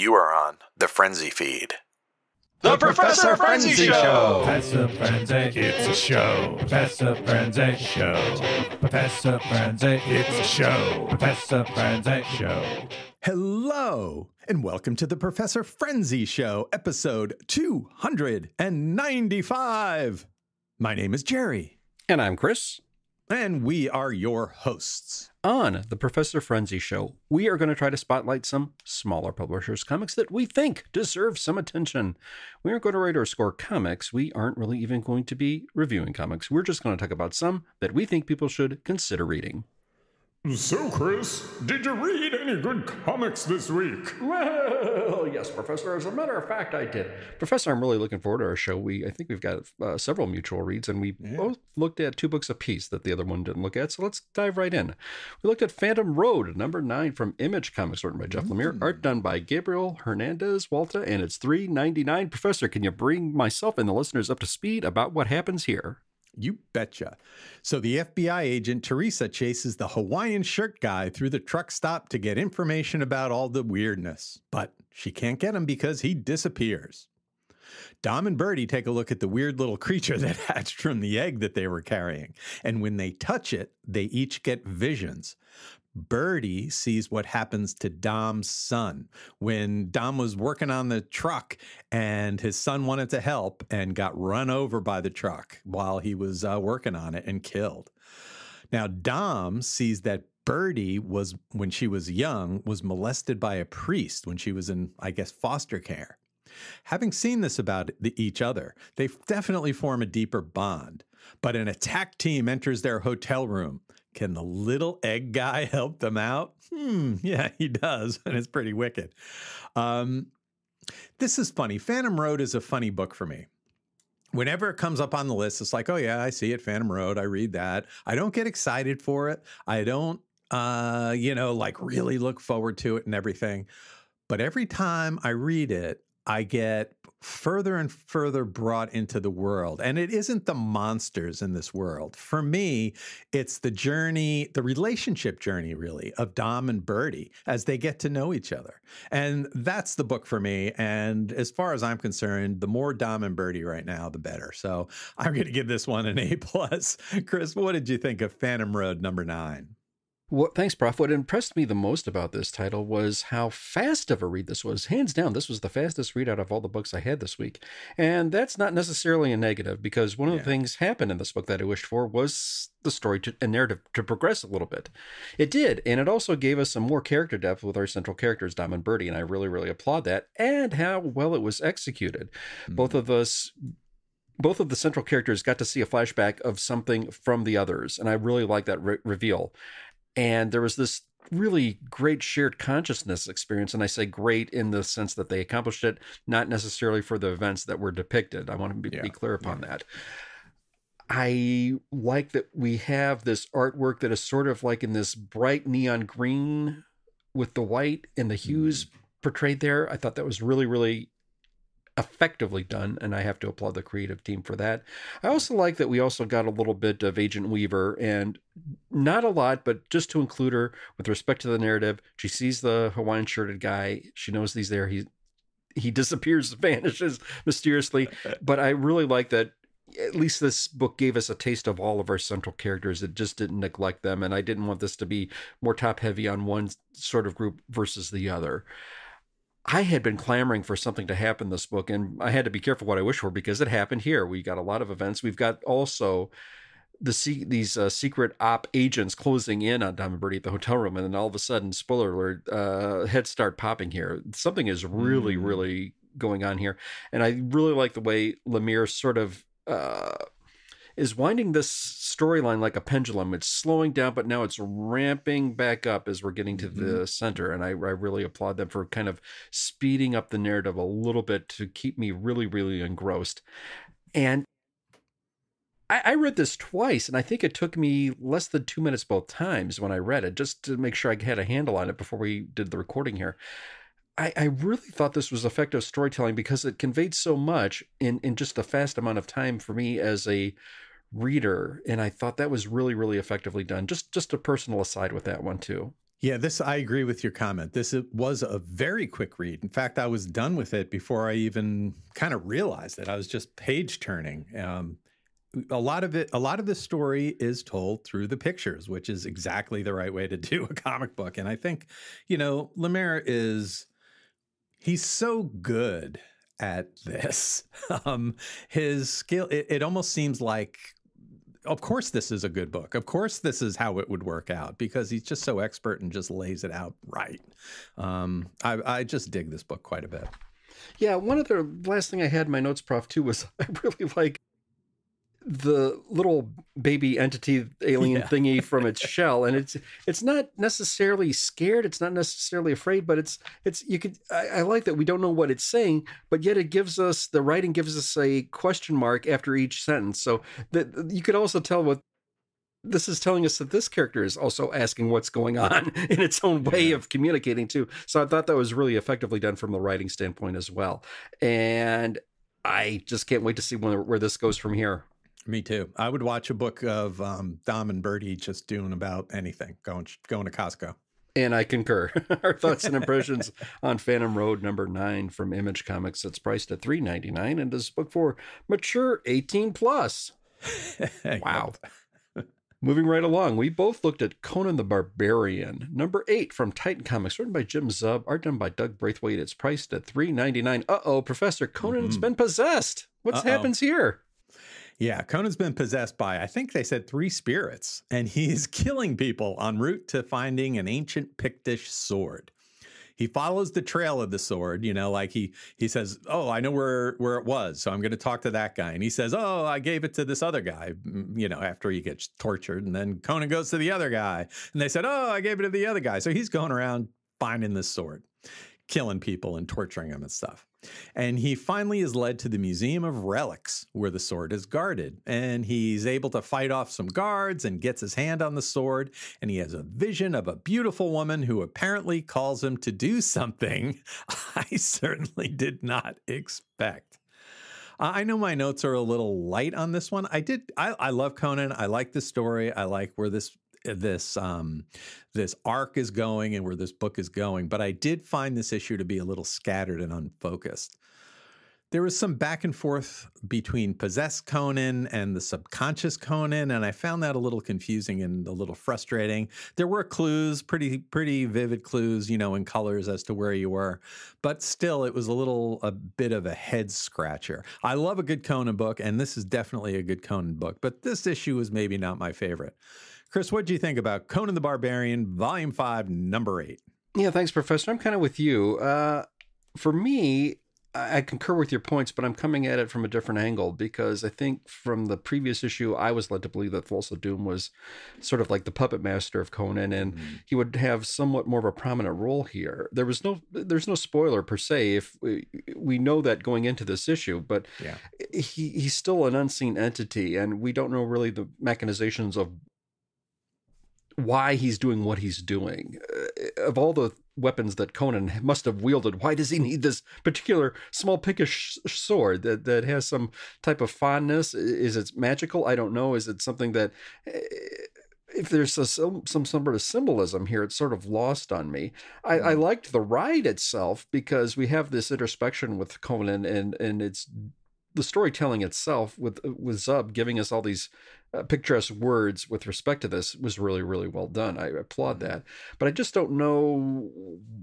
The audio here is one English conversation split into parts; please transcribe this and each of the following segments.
You are on the Frenzy Feed. The, Professor, Frenzy, Show. Professor Frenzy, it's a show. Professor Frenzy, show. Professor Frenzy, it's a show. Professor Frenzy, show. Hello, and welcome to the Professor Frenzy Show, episode 295. My name is Jerry, And I'm Chris. And we are your hosts. On the Professor Frenzy Show, we are going to try to spotlight some smaller publishers' comics that we think deserve some attention. We aren't going to rate or score comics. We aren't really even going to be reviewing comics. We're just going to talk about some that we think people should consider reading. So, Chris, did you read any good comics this week? Well, yes, Professor. As a matter of fact, I did. Professor, I'm really looking forward to our show. We, I think we've got uh, several mutual reads, and we both looked at two books apiece that the other one didn't look at. So let's dive right in. We looked at Phantom Road, number nine from Image Comics, written by Jeff Lemire, art done by Gabriel Hernandez Walta, and it's three ninety nine. Professor, can you bring myself and the listeners up to speed about what happens here? You betcha. So, the FBI agent Teresa chases the Hawaiian shirt guy through the truck stop to get information about all the weirdness, but she can't get him because he disappears. Dom and Birdie take a look at the weird little creature that hatched from the egg that they were carrying. And when they touch it, they each get visions. Birdie sees what happens to Dom's son when Dom was working on the truck and his son wanted to help and got run over by the truck while he was uh, working on it and killed. Now, Dom sees that Birdie was, when she was young, was molested by a priest when she was in, I guess, foster care. Having seen this about the, each other, they definitely form a deeper bond. But an attack team enters their hotel room. Can the little egg guy help them out? Hmm, yeah, he does, and it's pretty wicked. Um, this is funny. Phantom Road is a funny book for me. Whenever it comes up on the list, it's like, oh yeah, I see it, Phantom Road. I read that. I don't get excited for it. I don't, uh, you know, like really look forward to it and everything. But every time I read it, I get further and further brought into the world. And it isn't the monsters in this world. For me, it's the journey, the relationship journey, really, of Dom and Birdie as they get to know each other. And that's the book for me. And as far as I'm concerned, the more Dom and Birdie right now, the better. So I'm going to give this one an A plus. Chris, what did you think of Phantom Road number nine? What, thanks, Prof. What impressed me the most about this title was how fast of a read this was. Hands down, this was the fastest read out of all the books I had this week. And that's not necessarily a negative because one of the things happened in this book that I wished for was the story to, and narrative to progress a little bit. It did, and it also gave us some more character depth with our central characters, Dom and Birdie, and I really, really applaud that and how well it was executed. Both mm-hmm. of us both of the central characters got to see a flashback of something from the others, and I really like that re- reveal. And there was this really great shared consciousness experience. And I say great in the sense that they accomplished it, not necessarily for the events that were depicted. I want to be, Yeah. be clear upon that. I like that we have this artwork that is sort of like in this bright neon green with the white and the hues mm. portrayed there. I thought that was really, really effectively done and i have to applaud the creative team for that. I also like that we also got a little bit of agent weaver and not a lot but just to include her with respect to the narrative. She sees the hawaiian shirted guy. She knows he's there. He he disappears vanishes mysteriously. But i really like that at least this book gave us a taste of all of our central characters. It just didn't neglect them and i didn't want this to be more top heavy on one sort of group versus the other I had been clamoring for something to happen this book, and I had to be careful what I wish for because it happened here. We got a lot of events. We've got also the se- these uh, secret op agents closing in on Dom and Birdie at the hotel room, and then all of a sudden, spoiler alert, uh, heads start popping here. Something is really, Mm. really going on here, and I really like the way Lemire sort of. Uh, is winding this storyline like a pendulum. It's slowing down, but now it's ramping back up as we're getting to the mm-hmm. center. And I, I really applaud them for kind of speeding up the narrative a little bit to keep me really, really engrossed. And I, I read this twice, and I think it took me less than two minutes both times when I read it, just to make sure I had a handle on it before we did the recording here. I, I really thought this was effective storytelling because it conveyed so much in, in just a fast amount of time for me as a reader. And I thought that was really, really effectively done. Just just a personal aside with that one too. Yeah, this I agree with your comment. This was a very quick read. In fact, I was done with it before I even kind of realized it. I was just page turning. Um, a lot of it, a lot of the story is told through the pictures, which is exactly the right way to do a comic book. And I think, you know, Lemire is he's so good at this. Um, his skill, it, it almost seems like of course this is a good book. Of course this is how it would work out because he's just so expert and just lays it out right. Um, I, I just dig this book quite a bit. Yeah, one of the last thing I had in my notes, Prof, too, was I really like the little baby entity alien yeah. thingy from its shell and it's it's not necessarily scared it's not necessarily afraid but it's it's you could I, I, like that we don't know what it's saying but yet it gives us the writing gives us a question mark after each sentence so that you could also tell what this is telling us that this character is also asking what's going on in its own way yeah. of communicating too so i thought that was really effectively done from the writing standpoint as well and i just can't wait to see when, where this goes from here me too. I would watch a book of um, Dom and Birdie just doing about anything, going going to Costco. And I concur. Our thoughts and impressions on Phantom Road number nine from Image Comics. It's priced at three ninety nine, and is book for mature eighteen plus. wow. Moving right along, we both looked at Conan the Barbarian, number eight from Titan Comics, written by Jim Zub, art done by Doug Braithwaite. It's priced at three ninety nine. Uh oh, Professor Conan's mm-hmm. been possessed. What happens here? Yeah, Conan's been possessed by, I think they said three spirits, and he's killing people en route to finding an ancient Pictish sword. He follows the trail of the sword, you know, like he he says, "Oh, I know where where it was, so I'm going to talk to that guy." And he says, "Oh, I gave it to this other guy," you know, after he gets tortured. And then Conan goes to the other guy, and they said, "Oh, I gave it to the other guy." So he's going around finding this sword, killing people and torturing them and stuff. And he finally is led to the Museum of Relics, where the sword is guarded. And he's able to fight off some guards and gets his hand on the sword. And he has a vision of a beautiful woman who apparently calls him to do something I certainly did not expect. I know my notes are a little light on this one. I did. I, I love Conan. I like the story. I like where this this um, this arc is going and where this book is going. But I did find this issue to be a little scattered and unfocused. There was some back and forth between possessed Conan and the subconscious Conan, and I found that a little confusing and a little frustrating. There were clues, pretty pretty vivid clues, you know, in colors as to where you were, but still, it was a little a bit of a head scratcher. I love a good Conan book, and this is definitely a good Conan book, but this issue was maybe not my favorite. Chris, what do you think about Conan the Barbarian, Volume 5, Number 8? Yeah, thanks, Professor. I'm kind of with you. Uh, for me, I concur with your points, but I'm coming at it from a different angle because I think from the previous issue, I was led to believe that Thulsa Doom was sort of like the puppet master of Conan, and mm-hmm. he would have somewhat more of a prominent role here. There was no, there's no spoiler per se. If we, we know that going into this issue, but yeah. he he's still an unseen entity, and we don't know really the mechanizations of why he's doing what he's doing. Uh, of all the weapons that Conan must have wielded, why does he need this particular small Pictish sword that, that has some type of fondness? Is it magical? I don't know. Is it something that. Uh, if there's a, some, some sort of symbolism here, it's sort of lost on me. I, I hmm. liked the ride itself because we have this introspection with Conan and and it's the storytelling itself with with Zub giving us all these uh, picturesque words with respect to this was really really well done. I applaud that, but I just don't know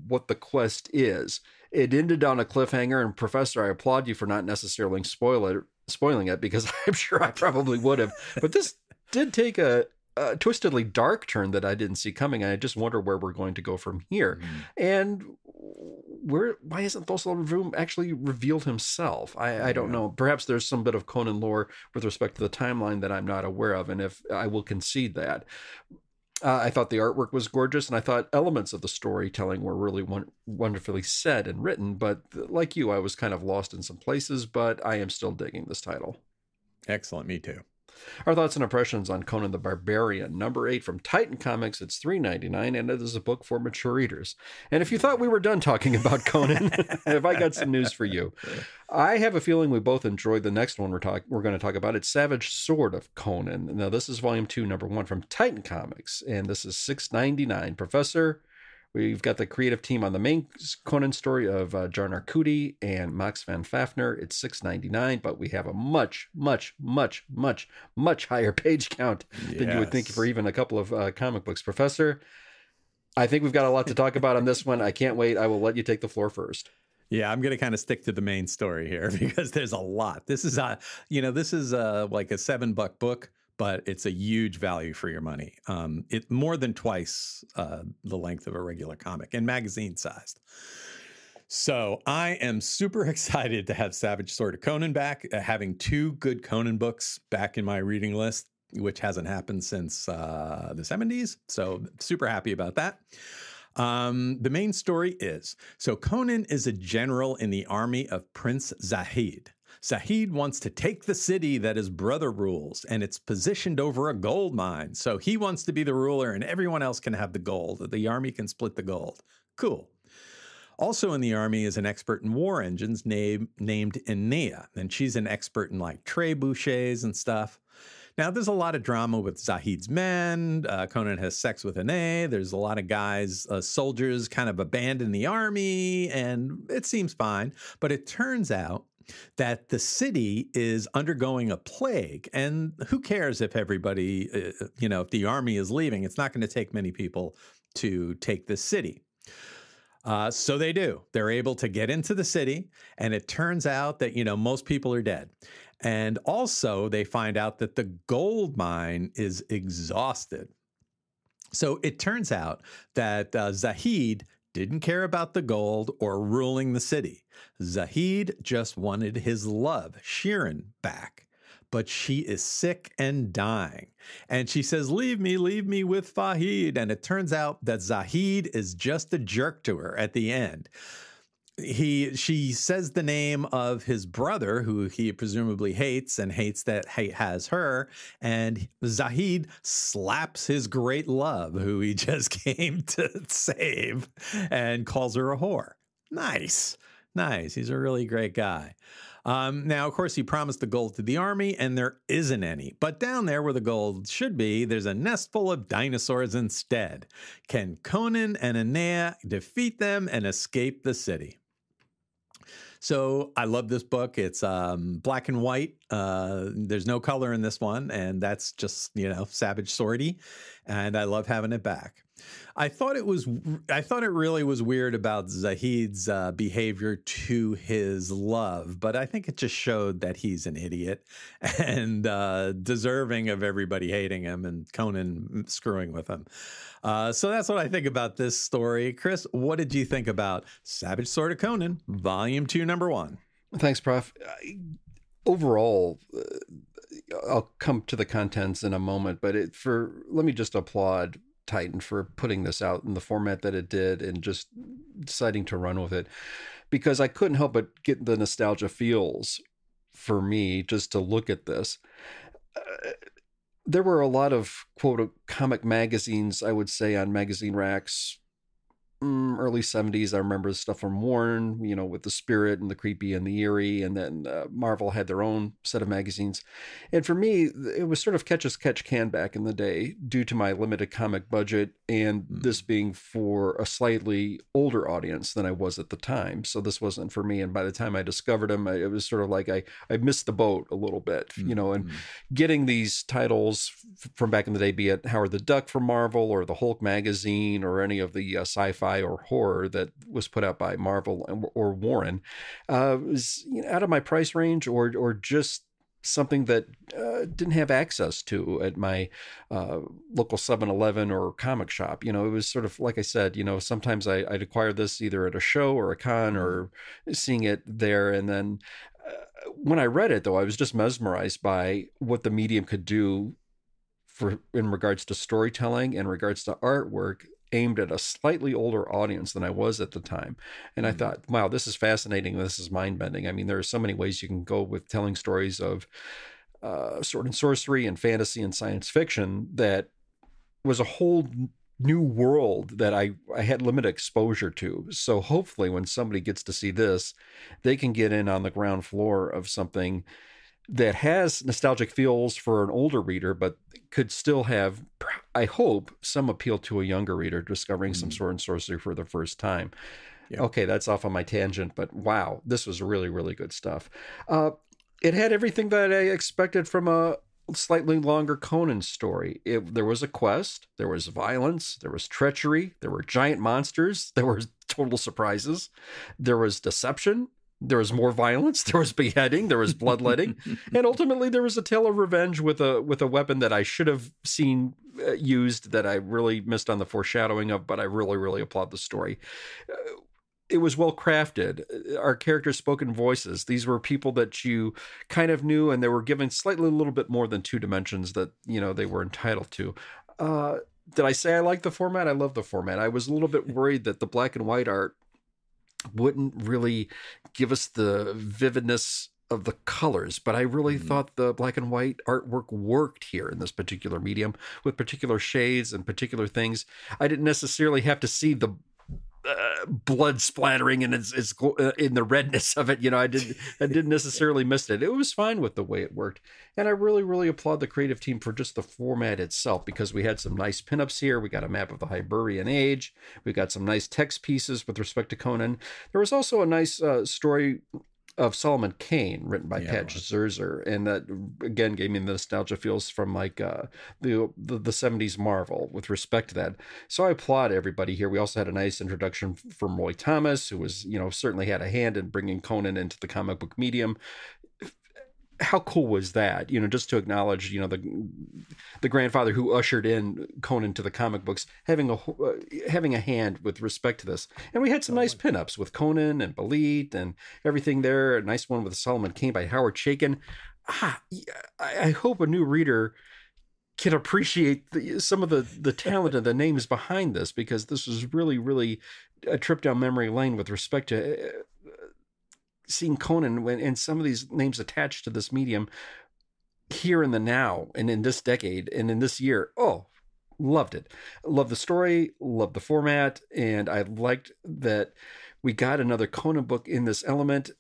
what the quest is. It ended on a cliffhanger, and Professor, I applaud you for not necessarily spoil it, spoiling it because I'm sure I probably would have. But this did take a a twistedly dark turn that I didn't see coming. I just wonder where we're going to go from here. Mm-hmm. And where why hasn't Thulsa actually revealed himself? I, I don't know. Perhaps there's some bit of Conan lore with respect to the timeline that I'm not aware of, and if I will concede that. Uh, I thought the artwork was gorgeous, and I thought elements of the storytelling were really won- wonderfully said and written. But like you, I was kind of lost in some places, but I am still digging this title. Excellent. Me too. Our thoughts and impressions on Conan the Barbarian, number eight from Titan Comics. It's three ninety nine, and it is a book for mature readers. And if you thought we were done talking about Conan, have I got some news for you? I have a feeling we both enjoyed the next one we're talk we're going to talk about. It's Savage Sword of Conan. Now this is volume two, number one from Titan Comics, and this is six ninety nine. Professor, We've got the creative team on the main Conan story of uh, Jar and Max Von Fafner. It's six ninety nine, but we have a much, much, much, much, much higher page count than you would think for even a couple of uh, comic books. Professor, I think we've got a lot to talk about on this one. I can't wait. I will let you take the floor first. Yeah, I'm going to kind of stick to the main story here because there's a lot. This is a, you know, this is a, like a seven buck book, but it's a huge value for your money. Um, it more than twice uh, the length of a regular comic and magazine sized. So I am super excited to have Savage Sword of Conan back, uh, having two good Conan books back in my reading list, which hasn't happened since uh, the 70s. So super happy about that. Um, the main story is so Conan is a general in the army of Prince Zahid. Zahid wants to take the city that his brother rules, and it's positioned over a gold mine. So he wants to be the ruler, and everyone else can have the gold. The army can split the gold. Cool. Also in the army is an expert in war engines named named Enea, and she's an expert in like trebuchets and stuff. Now, there's a lot of drama with Zahid's men. Uh, Conan has sex with Ene. There's a lot of guys, uh, soldiers, kind of abandon the army, and it seems fine. But it turns out that the city is undergoing a plague. And who cares if everybody, uh, you know, if the army is leaving? It's not going to take many people to take the city. Uh, so they do. They're able to get into the city, and it turns out that you know most people are dead. And also, they find out that the gold mine is exhausted. So it turns out that uh, Zahid didn't care about the gold or ruling the city. Zahid just wanted his love, Shirin, back. But she is sick and dying. And she says, Leave me, leave me with Fahid. And it turns out that Zahid is just a jerk to her at the end he she says the name of his brother who he presumably hates and hates that he has her and zahid slaps his great love who he just came to save and calls her a whore nice nice he's a really great guy um, now, of course, he promised the gold to the army, and there isn't any. But down there where the gold should be, there's a nest full of dinosaurs instead. Can Conan and Enea defeat them and escape the city? So I love this book. It's um, black and white. Uh, there's no color in this one, and that's just you know savage swordy, and I love having it back. I thought it was. I thought it really was weird about Zahid's uh, behavior to his love, but I think it just showed that he's an idiot and uh, deserving of everybody hating him and Conan screwing with him. Uh, so that's what I think about this story. Chris, what did you think about Savage Sword of Conan, Volume Two, Number One? Thanks, Prof. Overall, uh, I'll come to the contents in a moment, but it, for let me just applaud Titan for putting this out in the format that it did and just deciding to run with it because I couldn't help but get the nostalgia feels for me just to look at this. Uh, there were a lot of quote comic magazines, I would say, on magazine racks early 70s. I remember the stuff from Warren, you know, with the spirit and the creepy and the eerie. And then uh, Marvel had their own set of magazines. And for me, it was sort of catch as catch can back in the day due to my limited comic budget and Mm. this being for a slightly older audience than I was at the time. So this wasn't for me. And by the time I discovered them, I, it was sort of like I, I missed the boat a little bit, you know, and Mm. getting these titles from back in the day, be it Howard the Duck from Marvel or the Hulk magazine or any of the uh, sci-fi or horror that was put out by Marvel or Warren, uh, was you know, out of my price range or or just something that uh, didn't have access to at my uh, local 7-Eleven or comic shop. You know, it was sort of like I said. You know, sometimes I, I'd acquire this either at a show or a con or seeing it there, and then uh, when I read it, though, I was just mesmerized by what the medium could do for in regards to storytelling and regards to artwork aimed at a slightly older audience than I was at the time. And I Mhm. thought, wow, this is fascinating. This is mind bending. I mean, there are so many ways you can go with telling stories of uh, sword and sorcery and fantasy and science fiction that was a whole new world that I, I had limited exposure to. So hopefully when somebody gets to see this, they can get in on the ground floor of something that has nostalgic feels for an older reader, but could still have, I hope, some appeal to a younger reader discovering some sword and sorcery for the first time. Yeah. Okay, that's off on my tangent, but wow, this was really, really good stuff. Uh, it had everything that I expected from a slightly longer Conan story. It, there was a quest, there was violence, there was treachery, there were giant monsters, there were total surprises, there was deception, there was more violence, there was beheading, there was bloodletting, and ultimately there was a tale of revenge with a with a weapon that I should have seen uh, used that I really missed on the foreshadowing of, but I really really applaud the story. Uh, it was well crafted. Our characters spoke in voices. These were people that you kind of knew, and they were given slightly a little bit more than two dimensions that you know they were entitled to. Uh, did I say I like the format? I love the format. I was a little bit worried that the black and white art wouldn't really give us the vividness of the colors, but I really Mhm. thought the black and white artwork worked here in this particular medium with particular shades and particular things. I didn't necessarily have to see the uh, blood splattering and it's, it's uh, in the redness of it. You know, I didn't I didn't necessarily miss it. It was fine with the way it worked, and I really really applaud the creative team for just the format itself because we had some nice pinups here. We got a map of the Hyborian Age. We got some nice text pieces with respect to Conan. There was also a nice uh, story of Solomon Kane, written by Yeah, Pat it. Zircher, and that again gave me the nostalgia feels from like uh, the, the the '70s Marvel with respect to that. So I applaud everybody here. We also had a nice introduction from Roy Thomas, who was you know certainly had a hand in bringing Conan into the comic book medium. How cool was that? You know, just to acknowledge, you know, the the grandfather who ushered in Conan to the comic books, having a uh, having a hand with respect to this. And we had some nice pinups with Conan and Belit and everything there. A nice one with Solomon Kane by Howard Chaykin. Ah, I, I hope a new reader can appreciate the, some of the the talent and the names behind this because this was really really a trip down memory lane with respect to uh, seeing Conan when and some of these names attached to this medium here in the now and in this decade and in this year. Oh, loved it. Loved the story, loved the format, and I liked that we got another Conan book in this element.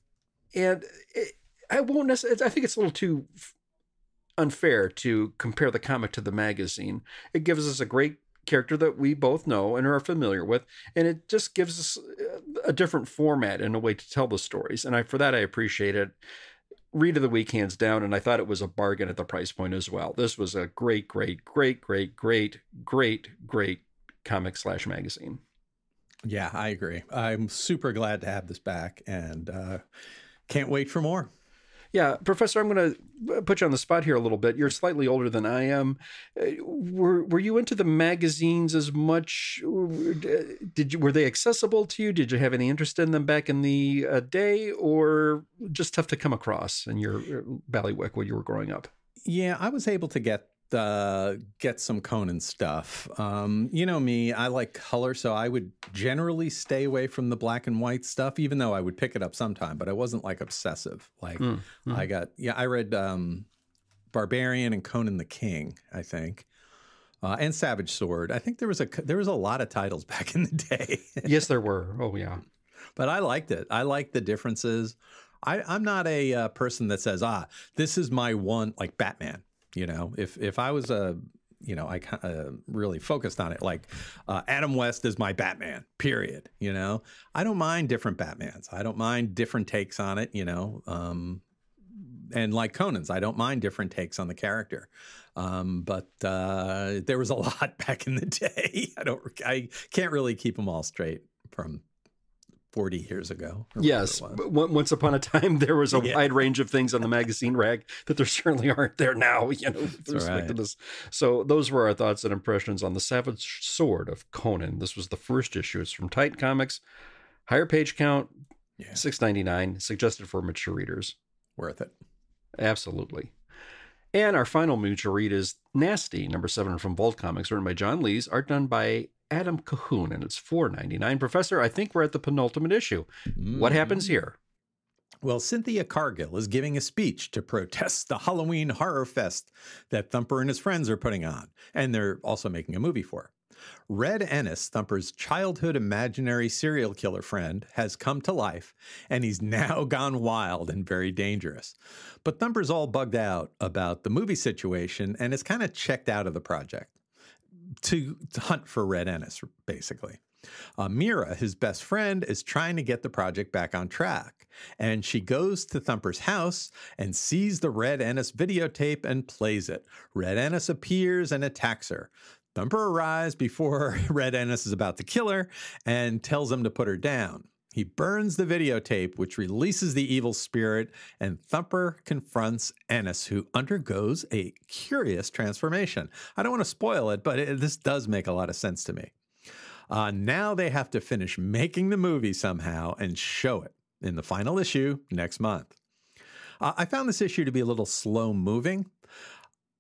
And it, I won't necessarily, I think it's a little too unfair to compare the comic to the magazine. It gives us a great character that we both know and are familiar with, and it just gives us a different format and a way to tell the stories. And I, for that, I appreciate it. Read of the week, hands down, and I thought it was a bargain at the price point as well. This was a great, great, great, great, great, great, great comic slash magazine. Yeah, I agree. I'm super glad to have this back and uh, can't wait for more. Yeah, Professor, I'm going to put you on the spot here a little bit. You're slightly older than I am. Uh, Were were you into the magazines as much? Did you were they accessible to you? Did you have any interest in them back in the uh, day, or just tough to come across in your uh, Ballywick when you were growing up? Yeah, I was able to get uh, get some Conan stuff. Um, you know me, I like color, so I would generally stay away from the black and white stuff, even though I would pick it up sometime. But I wasn't like obsessive. Like Mm, mm. I got, yeah, I read um, Barbarian and Conan the King, I think, uh, and Savage Sword. I think there was a there was a lot of titles back in the day. yes, there were. Oh yeah. but I liked it. I liked the differences. I, I'm not a uh, person that says, "Ah, this is my one," like Batman. You know, if if I was a, you know, I uh, really focused on it. Like uh, Adam West is my Batman. Period. You know, I don't mind different Batmans. I don't mind different takes on it. You know, um, and like Conan's, I don't mind different takes on the character. Um, but uh, there was a lot back in the day. I don't. I can't really keep them all straight from 40 years ago. Yes. Once upon a time, there was a Yeah. wide range of things on the magazine rack that there certainly aren't there now. You know, with respect to this. So those were our thoughts and impressions on the Savage Sword of Conan. This was the first issue. It's from Titan Comics. Higher page count, Yeah. six ninety nine, suggested for mature readers. Worth it. Absolutely. And our final mutual read is Nasty, number seven from Vault Comics, written by John Lees, art done by Adam Cahoon, and it's four ninety nine. Professor, I think we're at the penultimate issue. What happens here? Well, Cynthia Cargill is giving a speech to protest the Halloween horror fest that Thumper and his friends are putting on, and they're also making a movie for. Red Ennis, Thumper's childhood imaginary serial killer friend, has come to life, and he's now gone wild and very dangerous. But Thumper's all bugged out about the movie situation and is kind of checked out of the project to, to hunt for Red Ennis, basically. Uh, Mira, his best friend, is trying to get the project back on track. And she goes to Thumper's house and sees the Red Ennis videotape and plays it. Red Ennis appears and attacks her. Thumper arrives before Red Ennis is about to kill her and tells him to put her down. He burns the videotape, which releases the evil spirit, and Thumper confronts Ennis, who undergoes a curious transformation. I don't want to spoil it, but it, this does make a lot of sense to me. Uh, now they have to finish making the movie somehow and show it in the final issue next month. Uh, I found this issue to be a little slow moving.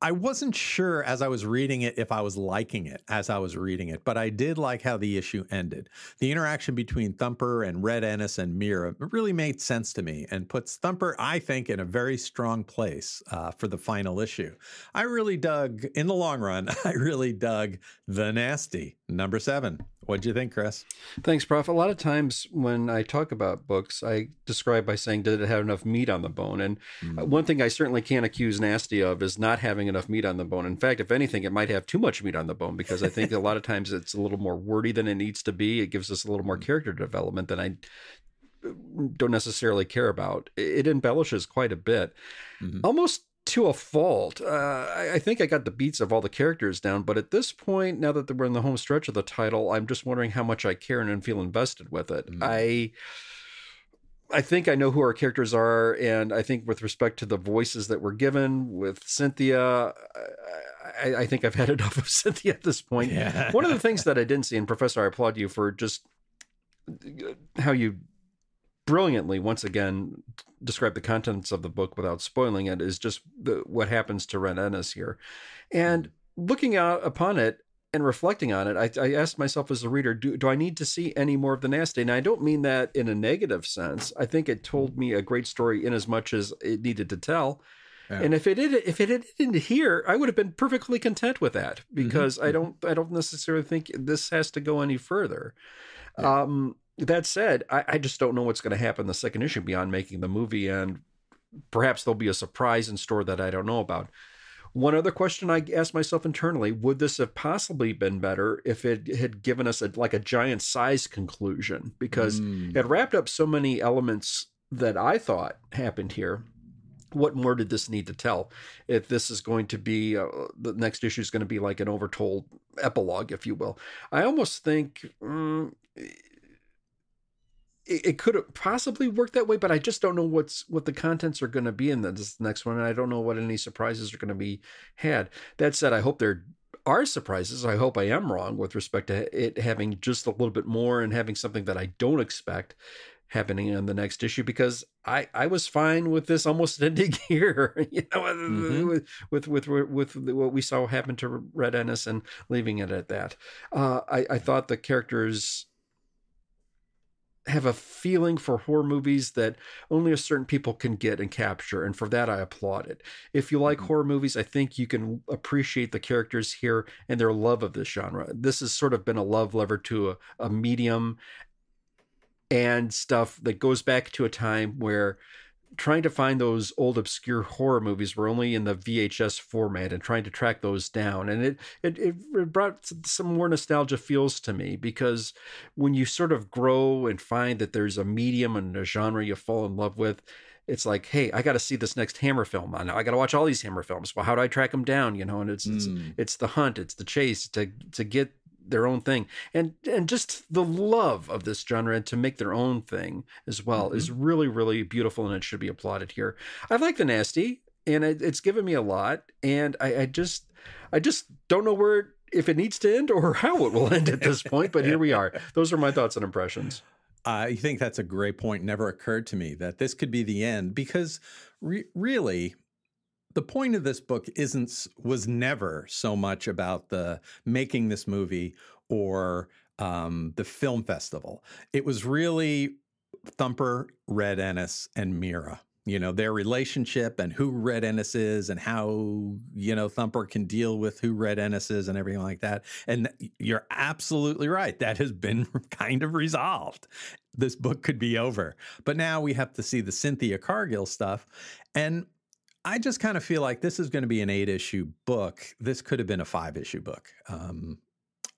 I wasn't sure as I was reading it if I was liking it as I was reading it, but I did like how the issue ended. The interaction between Thumper and Red Ennis and Mira really made sense to me and puts Thumper, I think, in a very strong place uh, for the final issue. I really dug, in the long run, I really dug The Nasty, number seven. What'd you think, Chris? Thanks, Prof. A lot of times when I talk about books, I describe by saying, did it have enough meat on the bone? And mm. one thing I certainly can't accuse Nasty of is not having enough meat on the bone. In fact, if anything, it might have too much meat on the bone because I think a lot of times it's a little more wordy than it needs to be. It gives us a little more mm. character development than I uh, don't necessarily care about. It embellishes quite a bit. Mm-hmm. Almost to a fault. Uh, I, I, think I got the beats of all the characters down, but at this point, now that we're in the home stretch of the title, I'm just wondering how much I care and feel invested with it. Mm. I. I think I know who our characters are, and I think with respect to the voices that were given with Cynthia, I, I think I've had enough of Cynthia at this point. Yeah. One of the things that I didn't see, and Professor, I applaud you for just how you brilliantly once again describe the contents of the book without spoiling it is just the, what happens to Red Ennis here. And looking out upon it and reflecting on it, I, I asked myself as a reader, do, do I need to see any more of the nasty? And I don't mean that in a negative sense. I think it told me a great story in as much as it needed to tell. Yeah. And if it did, if it didn't here, I would have been perfectly content with that mm-hmm. because mm-hmm. I don't, I don't necessarily think this has to go any further. Yeah. Um, that said, I, I just don't know what's going to happen the second issue beyond making the movie, and perhaps there'll be a surprise in store that I don't know about. One other question I asked myself internally: Would this have possibly been better if it had given us a, like a giant size conclusion? Because mm. it wrapped up so many elements that I thought happened here. What more did this need to tell? If this is going to be uh, the next issue is going to be like an overtold epilogue, if you will, I almost think. Mm, it, it could have possibly worked that way, but I just don't know what's what the contents are going to be in this next one, and I don't know what any surprises are going to be had. That said, I hope there are surprises. I hope I am wrong with respect to it having just a little bit more and having something that I don't expect happening in the next issue because I I was fine with this almost ending here, you know, mm-hmm. with, with, with with what we saw happen to Red Ennis and leaving it at that. Uh, I I thought the characters have a feeling for horror movies that only a certain people can get and capture and for that I applaud it. If you like mm-hmm. horror movies, I think you can appreciate the characters here and their love of this genre. This has sort of been a love lever to a, a medium and stuff that goes back to a time where trying to find those old obscure horror movies were only in the VHS format and trying to track those down. And it, it, it brought some more nostalgia feels to me because when you sort of grow and find that there's a medium and a genre you fall in love with, it's like, hey, I got to see this next Hammer film. Now I got to watch all these Hammer films. Well, how do I track them down? You know, and it's, mm. it's it's the hunt, it's the chase to to get their own thing and and just the love of this genre and to make their own thing as well mm-hmm. is really really beautiful and it should be applauded here i like the nasty and it, it's given me a lot and I, I just i just don't know where if it needs to end or how it will end at this point but here we are those are my thoughts and impressions I think that's a great point. Never occurred to me that this could be the end because re- really, the point of this book isn't was never so much about the making this movie or um, the film festival. It was really Thumper, Red Ennis, and Mira. you know, their relationship and who Red Ennis is and how, you know, Thumper can deal with who Red Ennis is and everything like that. And you're absolutely right. That has been kind of resolved. This book could be over. But now we have to see the Cynthia Cargill stuff. And I just kind of feel like this is going to be an eight issue book. This could have been a five issue book. Um,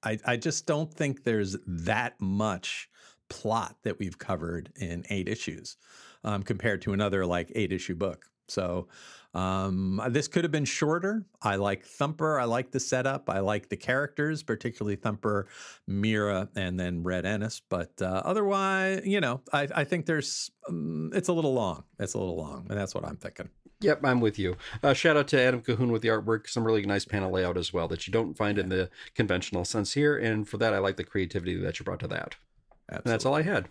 I, I just don't think there's that much plot that we've covered in eight issues um, compared to another like eight issue book. So um, this could have been shorter. I like Thumper. I like the setup. I like the characters, particularly Thumper, Mira, and then Red Ennis. But uh, otherwise, you know, I, I think there's um, it's a little long. It's a little long, and that's what I'm thinking. Yep, I'm with you. Uh, shout out to Adam Cahoon with the artwork. Some really nice panel layout as well that you don't find in the conventional sense here. And for that, I like the creativity that you brought to that. Absolutely. And that's all I had.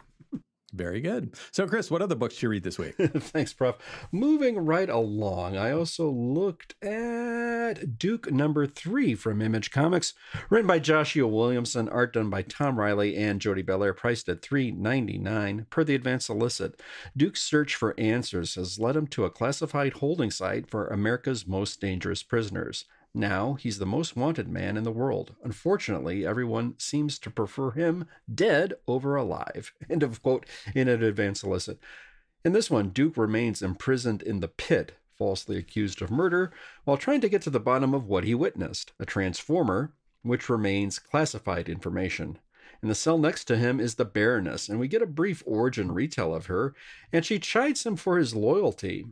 Very good. So, Chris, what other books did you read this week? Thanks, Prof. Moving right along, I also looked at Duke number three from Image Comics, written by Joshua Williamson, art done by Tom Reilly and Jordie Bellaire, priced at $3.99 per the advance solicit. Duke's search for answers has led him to a classified holding site for America's most dangerous prisoners. Now he's the most wanted man in the world. Unfortunately, everyone seems to prefer him dead over alive. End of quote in an advance solicit. In this one, Duke remains imprisoned in the pit, falsely accused of murder, while trying to get to the bottom of what he witnessed a transformer, which remains classified information. In the cell next to him is the Baroness, and we get a brief origin retell of her, and she chides him for his loyalty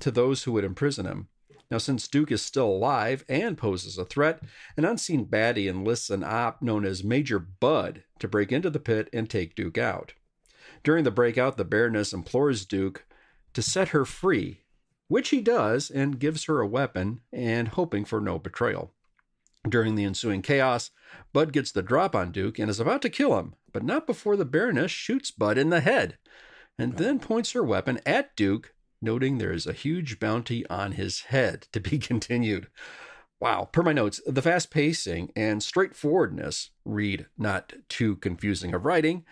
to those who would imprison him. Now, since Duke is still alive and poses a threat, an unseen baddie enlists an op known as Major Bud to break into the pit and take Duke out. During the breakout, the Baroness implores Duke to set her free, which he does and gives her a weapon and hoping for no betrayal. During the ensuing chaos, Bud gets the drop on Duke and is about to kill him, but not before the Baroness shoots Bud in the head and then points her weapon at Duke noting there is a huge bounty on his head to be continued. Wow. Per my notes, the fast pacing and straightforwardness, read not too confusing of writing,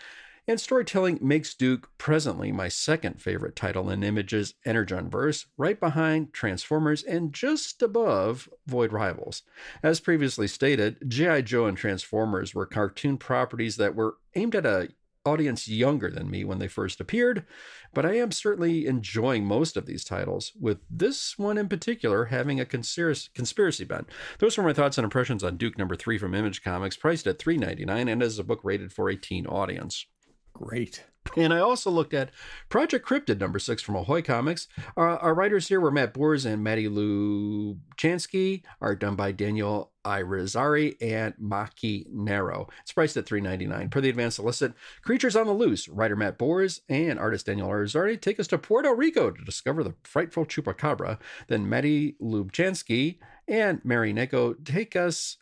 and storytelling makes Duke presently my second favorite title in Image's Energon verse, right behind Transformers and just above Void Rivals. As previously stated, G.I. Joe and Transformers were cartoon properties that were aimed at a audience younger than me when they first appeared, but I am certainly enjoying most of these titles, with this one in particular having a conspiracy bent. Those were my thoughts and impressions on Duke number three from Image Comics, priced at $3.99 and as a book rated for a teen audience. Great. And I also looked at Project Cryptid number six from Ahoy Comics. Uh, our writers here were Matt Bors and Mattie Lubchansky, art done by Daniel Irizarri and Maki Naro. It's priced at $3.99 per the advance solicit. Creatures on the Loose, writer Matt Bors and artist Daniel Irizarri take us to Puerto Rico to discover the frightful chupacabra. Then Mattie Lubchansky and Maki Naro take us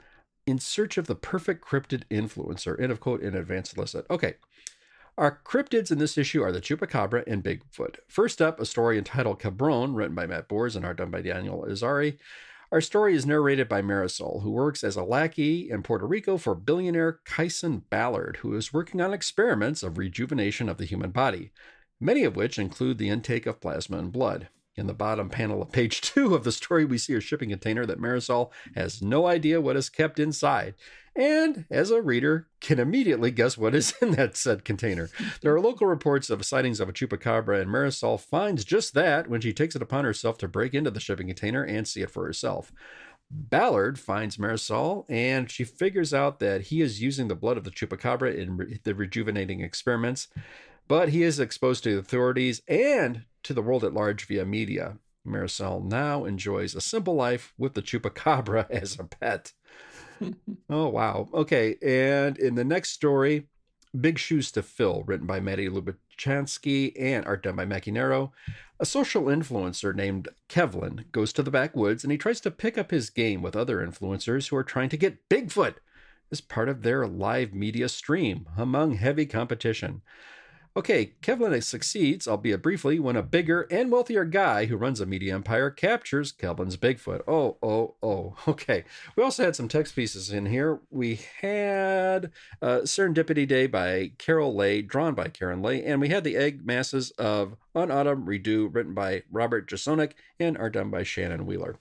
in search of the perfect cryptid influencer. End of quote in advance solicit. Okay, our cryptids in this issue are the Chupacabra and Bigfoot. First up, a story entitled Cabron, written by Matt Bors and art done by Daniel Irizarri. Our story is narrated by Marisol, who works as a lackey in Puerto Rico for billionaire Kyson Ballard, who is working on experiments of rejuvenation of the human body, many of which include the intake of plasma and blood. In the bottom panel of page two of the story, we see a shipping container that Marisol has no idea what is kept inside and as a reader can immediately guess what is in that said container. There are local reports of sightings of a chupacabra, and Marisol finds just that when she takes it upon herself to break into the shipping container and see it for herself. Ballard finds Marisol and she figures out that he is using the blood of the chupacabra in re- the rejuvenating experiments, but he is exposed to the authorities and to the world at large via media. Marisol now enjoys a simple life with the chupacabra as a pet. oh, wow. Okay. And in the next story, Big Shoes to Fill, written by Mattie Lubchansky and art done by Maki Naro, a social influencer named Kevlin goes to the backwoods and he tries to pick up his game with other influencers who are trying to get Bigfoot as part of their live media stream among heavy competition. Okay, Kevlin succeeds, albeit briefly, when a bigger and wealthier guy who runs a media empire captures Kelvin's Bigfoot. Oh, oh, oh. Okay. We also had some text pieces in here. We had uh, Serendipity Day by Carol Lay, drawn by Karen Lay, and we had the Egg Masses of On Autumn Redo, written by Robert Jeschonek and art done by Shannon Wheeler.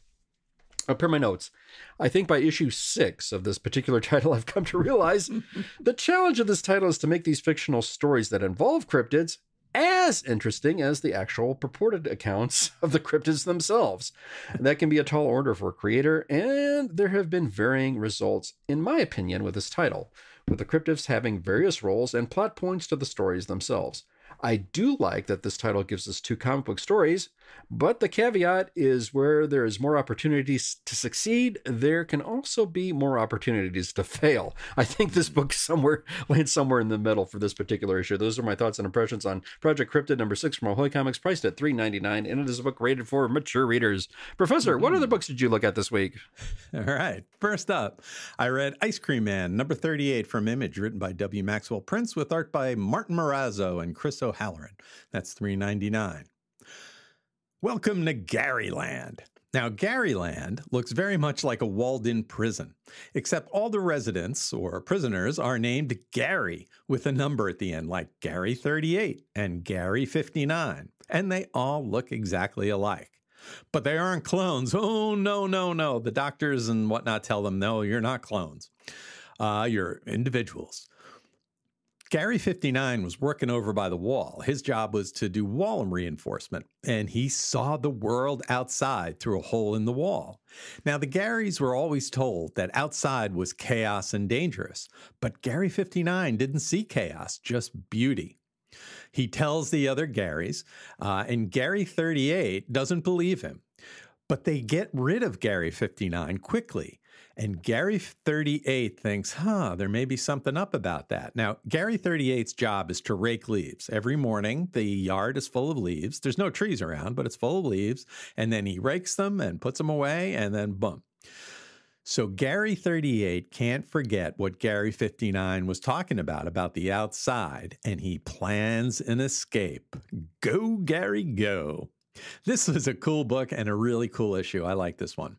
Uh, per my notes, I think by issue six of this particular title, I've come to realize the challenge of this title is to make these fictional stories that involve cryptids as interesting as the actual purported accounts of the cryptids themselves. That can be a tall order for a creator, and there have been varying results, in my opinion, with this title, with the cryptids having various roles and plot points to the stories themselves. I do like that this title gives us two comic book stories, but the caveat is where there is more opportunities to succeed, there can also be more opportunities to fail. I think this book somewhere lands somewhere in the middle for this particular issue. Those are my thoughts and impressions on Project Cryptid number six from Ahoy Comics, priced at $3.99, and it is a book rated for mature readers. Professor, mm-hmm. what other books did you look at this week? All right. First up, I read Ice Cream Man, number 38 from Image, written by W. Maxwell Prince, with art by Martin Morazzo and Chris O'Halloran. That's $3.99. Welcome to Garyland. Now, Garyland looks very much like a walled in prison, except all the residents or prisoners are named Gary with a number at the end, like Gary 38 and Gary 59, and they all look exactly alike. But they aren't clones. Oh, no, no, no. The doctors and whatnot tell them, no, you're not clones. Uh, you're individuals. Gary 59 was working over by the wall. His job was to do wall reinforcement, and he saw the world outside through a hole in the wall. Now, the Garys were always told that outside was chaos and dangerous, but Gary 59 didn't see chaos, just beauty. He tells the other Garys, uh, and Gary 38 doesn't believe him. But they get rid of Gary 59 quickly. And Gary 38 thinks, huh, there may be something up about that. Now, Gary 38's job is to rake leaves. Every morning, the yard is full of leaves. There's no trees around, but it's full of leaves. And then he rakes them and puts them away, and then boom. So Gary 38 can't forget what Gary 59 was talking about, about the outside, and he plans an escape. Go, Gary, go. This was a cool book and a really cool issue. I like this one.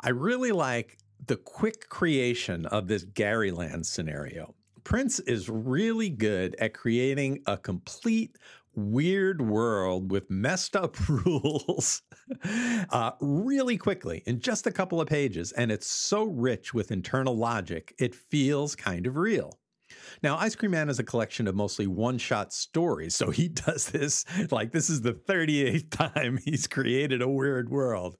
I really like the quick creation of this Garyland scenario. Prince is really good at creating a complete weird world with messed up rules uh, really quickly in just a couple of pages. And it's so rich with internal logic, it feels kind of real. Now, Ice Cream Man is a collection of mostly one shot stories. So he does this like this is the 38th time he's created a weird world.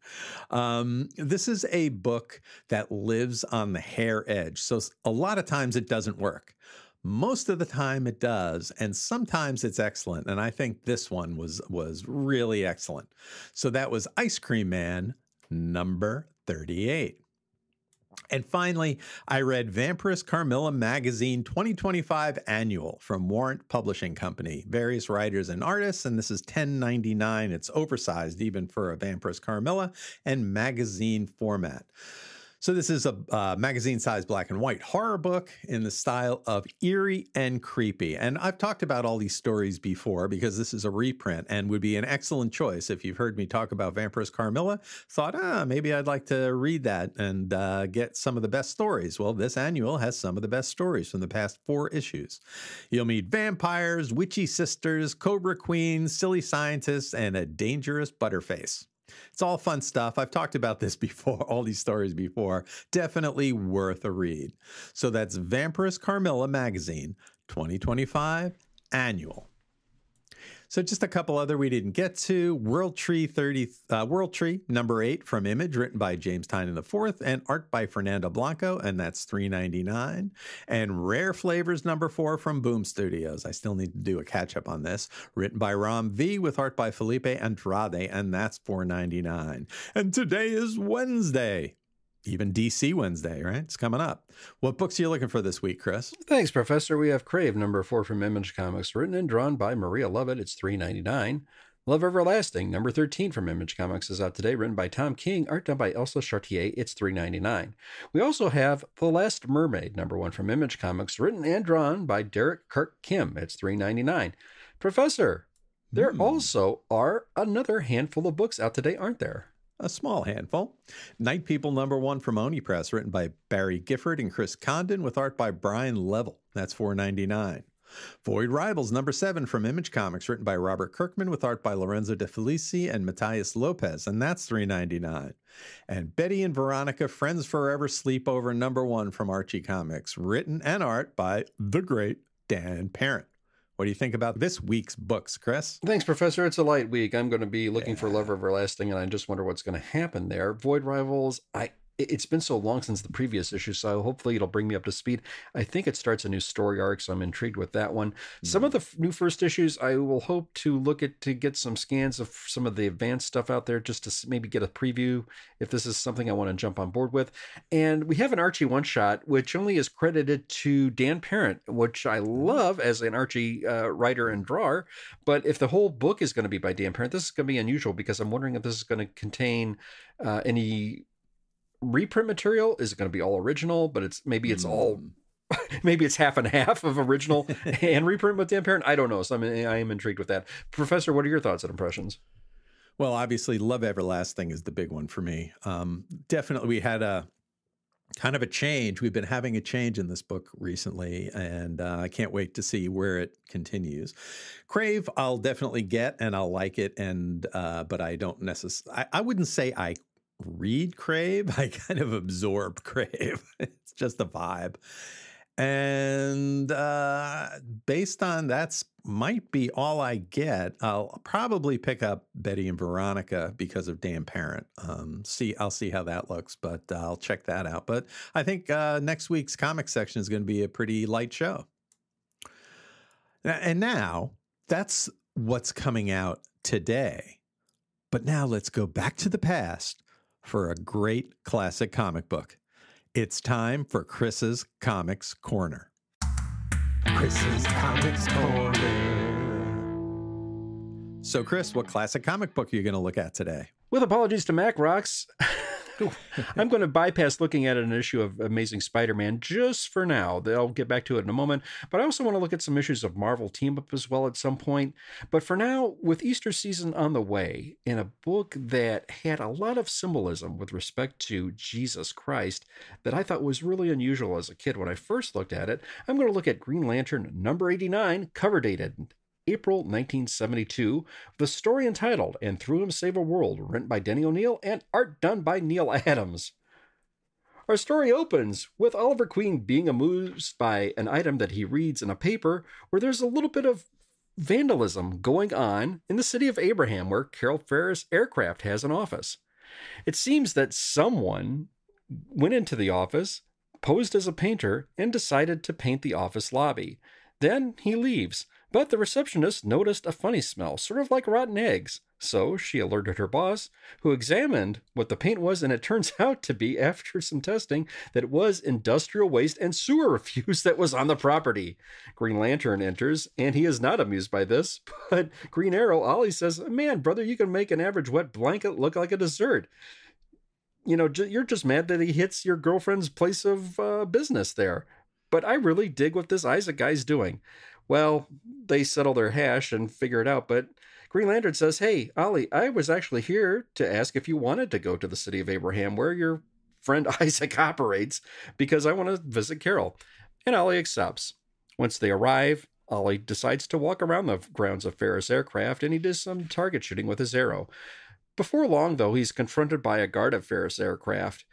Um, this is a book that lives on the hair edge. So a lot of times it doesn't work. Most of the time it does, and sometimes it's excellent. And I think this one was was really excellent. So that was Ice Cream Man number 38. And finally, I read Vampiress Carmilla Magazine 2025 Annual from Warrant Publishing Company, various writers and artists, and this is 10.99. It's oversized even for a Vampiress Carmilla and magazine format. So, this is a uh, magazine sized black and white horror book in the style of eerie and creepy. And I've talked about all these stories before because this is a reprint and would be an excellent choice. If you've heard me talk about Vampiress Carmilla, thought, ah, maybe I'd like to read that and uh, get some of the best stories. Well, this annual has some of the best stories from the past four issues. You'll meet vampires, witchy sisters, cobra queens, silly scientists, and a dangerous butterface. It's all fun stuff. I've talked about this before, all these stories before. Definitely worth a read. So that's Vampiress Carmilla Magazine 2025 Annual. So just a couple other we didn't get to. World Tree 30, uh, World Tree number eight from Image, written by James Tynion IV, and art by Fernando Blanco, and that's three ninety nine. And Rare Flavors number four from Boom Studios. I still need to do a catch up on this. Written by Ram V with art by Filipe Andrade, and that's four ninety nine. And today is Wednesday even DC Wednesday, right? It's coming up. What books are you looking for this week, Chris? Thanks, Professor. We have Crave number four from Image Comics, written and drawn by Maria Llovet. It's three ninety nine. Love Everlasting number thirteen from Image Comics is out today, written by Tom King, art done by Elsa Charretier. It's three ninety nine. We also have The Last Mermaid number one from Image Comics, written and drawn by Derek Kirk Kim. It's three ninety nine. Professor, there Hmm. also are another handful of books out today, aren't there? A small handful. Night People number one from Oni Press, written by Barry Gifford and Chris Condon, with art by Brian Level. That's four ninety nine. Void Rivals number seven from Image Comics, written by Robert Kirkman, with art by Lorenzo De Felici and Matheus Lopes, and that's three ninety nine. And Betty and Veronica Friends Forever Sleepover number one from Archie Comics, written and art by the great Dan Parent. What do you think about this week's books, Chris? Thanks, Professor. It's a light week. I'm going to be looking for Love Everlasting, and I just wonder what's going to happen there. Void Rivals, I it's been so long since the previous issue, so hopefully it'll bring me up to speed. I think it starts a new story arc, so I'm intrigued with that one. Some of the f- new first issues, I will hope to look at to get some scans of some of the advanced stuff out there, just to maybe get a preview if this is something I want to jump on board with. And we have an Archie one shot, which only is credited to Dan Parent, which I love as an Archie uh, writer and drawer. But if the whole book is going to be by Dan Parent, this is going to be unusual because I'm wondering if this is going to contain uh, any reprint material. Is it going to be all original? But it's maybe it's all maybe it's half and half of original and reprint with Dan Parent. I don't know. So I'm, I am intrigued with that. Professor, what are your thoughts and impressions? Well, obviously, Love Everlasting is the big one for me. Um, definitely, we had a kind of a change. We've been having a change in this book recently, and uh, I can't wait to see where it continues. Crave, I'll definitely get, and I'll like it, and uh, but I don't necessarily. I, I wouldn't say I read Crave. I kind of absorb Crave. it's just a vibe. And uh, based on that's might be all I get. I'll probably pick up Betty and Veronica because of Dan Parent. Um, see, I'll see how that looks, but uh, I'll check that out. But I think uh, next week's comic section is going to be a pretty light show. And now that's what's coming out today. But now let's go back to the past for a great classic comic book. It's time for Chris's Comics Corner. Chris's Comics Corner. So, Chris, what classic comic book are you going to look at today? With apologies to Macrocks, I'm going to bypass looking at an issue of Amazing Spider Man just for now. I'll get back to it in a moment. But I also want to look at some issues of Marvel Team Up as well at some point. But for now, with Easter season on the way, in a book that had a lot of symbolism with respect to Jesus Christ that I thought was really unusual as a kid when I first looked at it, I'm going to look at Green Lantern number 89, cover dated April 1972, the story entitled And Through Him Save a World, written by Denny O'Neil and art done by Neal Adams. Our story opens with Oliver Queen being amused by an item that he reads in a paper where there's a little bit of vandalism going on in the city of Abraham, where Carol Ferris Aircraft has an office. It seems that someone went into the office, posed as a painter, and decided to paint the office lobby. Then he leaves, but the receptionist noticed a funny smell, sort of like rotten eggs. So she alerted her boss, who examined what the paint was, and it turns out to be, after some testing, that it was industrial waste and sewer refuse that was on the property. Green Lantern enters, and he is not amused by this, but Green Arrow, Ollie says, Man, brother, you can make an average wet blanket look like a dessert you know, you're just mad that he hits your girlfriend's place of uh, business there. But I really dig what this Isaac guy's doing. Well, they settle their hash and figure it out, but Green Lantern says, Hey, Ollie, I was actually here to ask if you wanted to go to the city of Abraham where your friend Isaac operates because I want to visit Carol. And Ollie accepts. Once they arrive, Ollie decides to walk around the grounds of Ferris Aircraft and he does some target shooting with his arrow. Before long, though, he's confronted by a guard of Ferris Aircraft.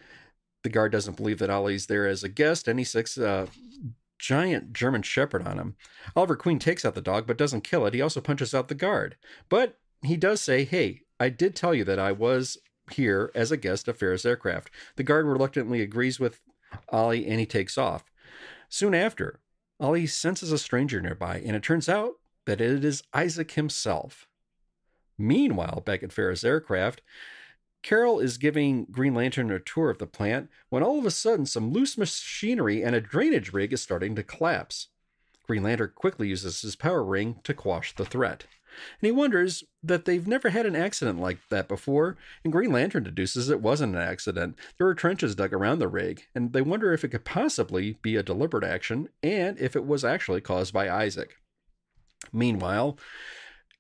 The guard doesn't believe that Ollie's there as a guest, and he sticks a uh, giant German Shepherd on him. Oliver Queen takes out the dog, but doesn't kill it. He also punches out the guard. But he does say, Hey, I did tell you that I was here as a guest of Ferris Aircraft. The guard reluctantly agrees with Ollie, and he takes off. Soon after, Ollie senses a stranger nearby, and it turns out that it is Isaac himself. Meanwhile, back at Ferris Aircraft, Carol is giving Green Lantern a tour of the plant when all of a sudden some loose machinery and a drainage rig is starting to collapse. Green Lantern quickly uses his power ring to quash the threat. And he wonders that they've never had an accident like that before, and Green Lantern deduces it wasn't an accident. There are trenches dug around the rig, and they wonder if it could possibly be a deliberate action and if it was actually caused by Isaac. Meanwhile,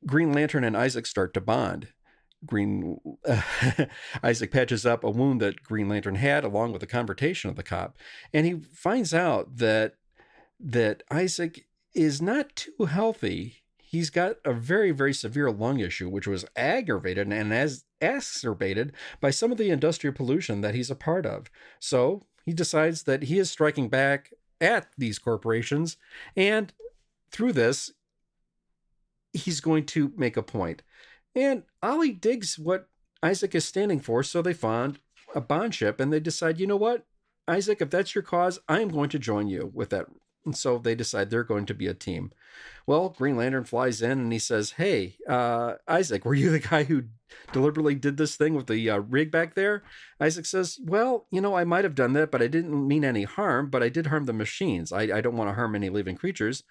Green Lantern and Isaac start to bond. Green Isaac patches up a wound that Green Lantern had along with the confrontation of the cop. And he finds out that that Isaac is not too healthy. He's got a very very severe lung issue which was aggravated and as exacerbated by some of the industrial pollution that he's a part of. So he decides that he is striking back at these corporations and through this he's going to make a point and Ollie digs what Isaac is standing for, so they found a bond ship and they decide, you know what, Isaac, if that's your cause, I am going to join you with that. And so they decide they're going to be a team. Well, Green Lantern flies in and he says, Hey, uh, Isaac, were you the guy who deliberately did this thing with the uh, rig back there? Isaac says, Well, you know, I might have done that, but I didn't mean any harm, but I did harm the machines. I, I don't want to harm any living creatures.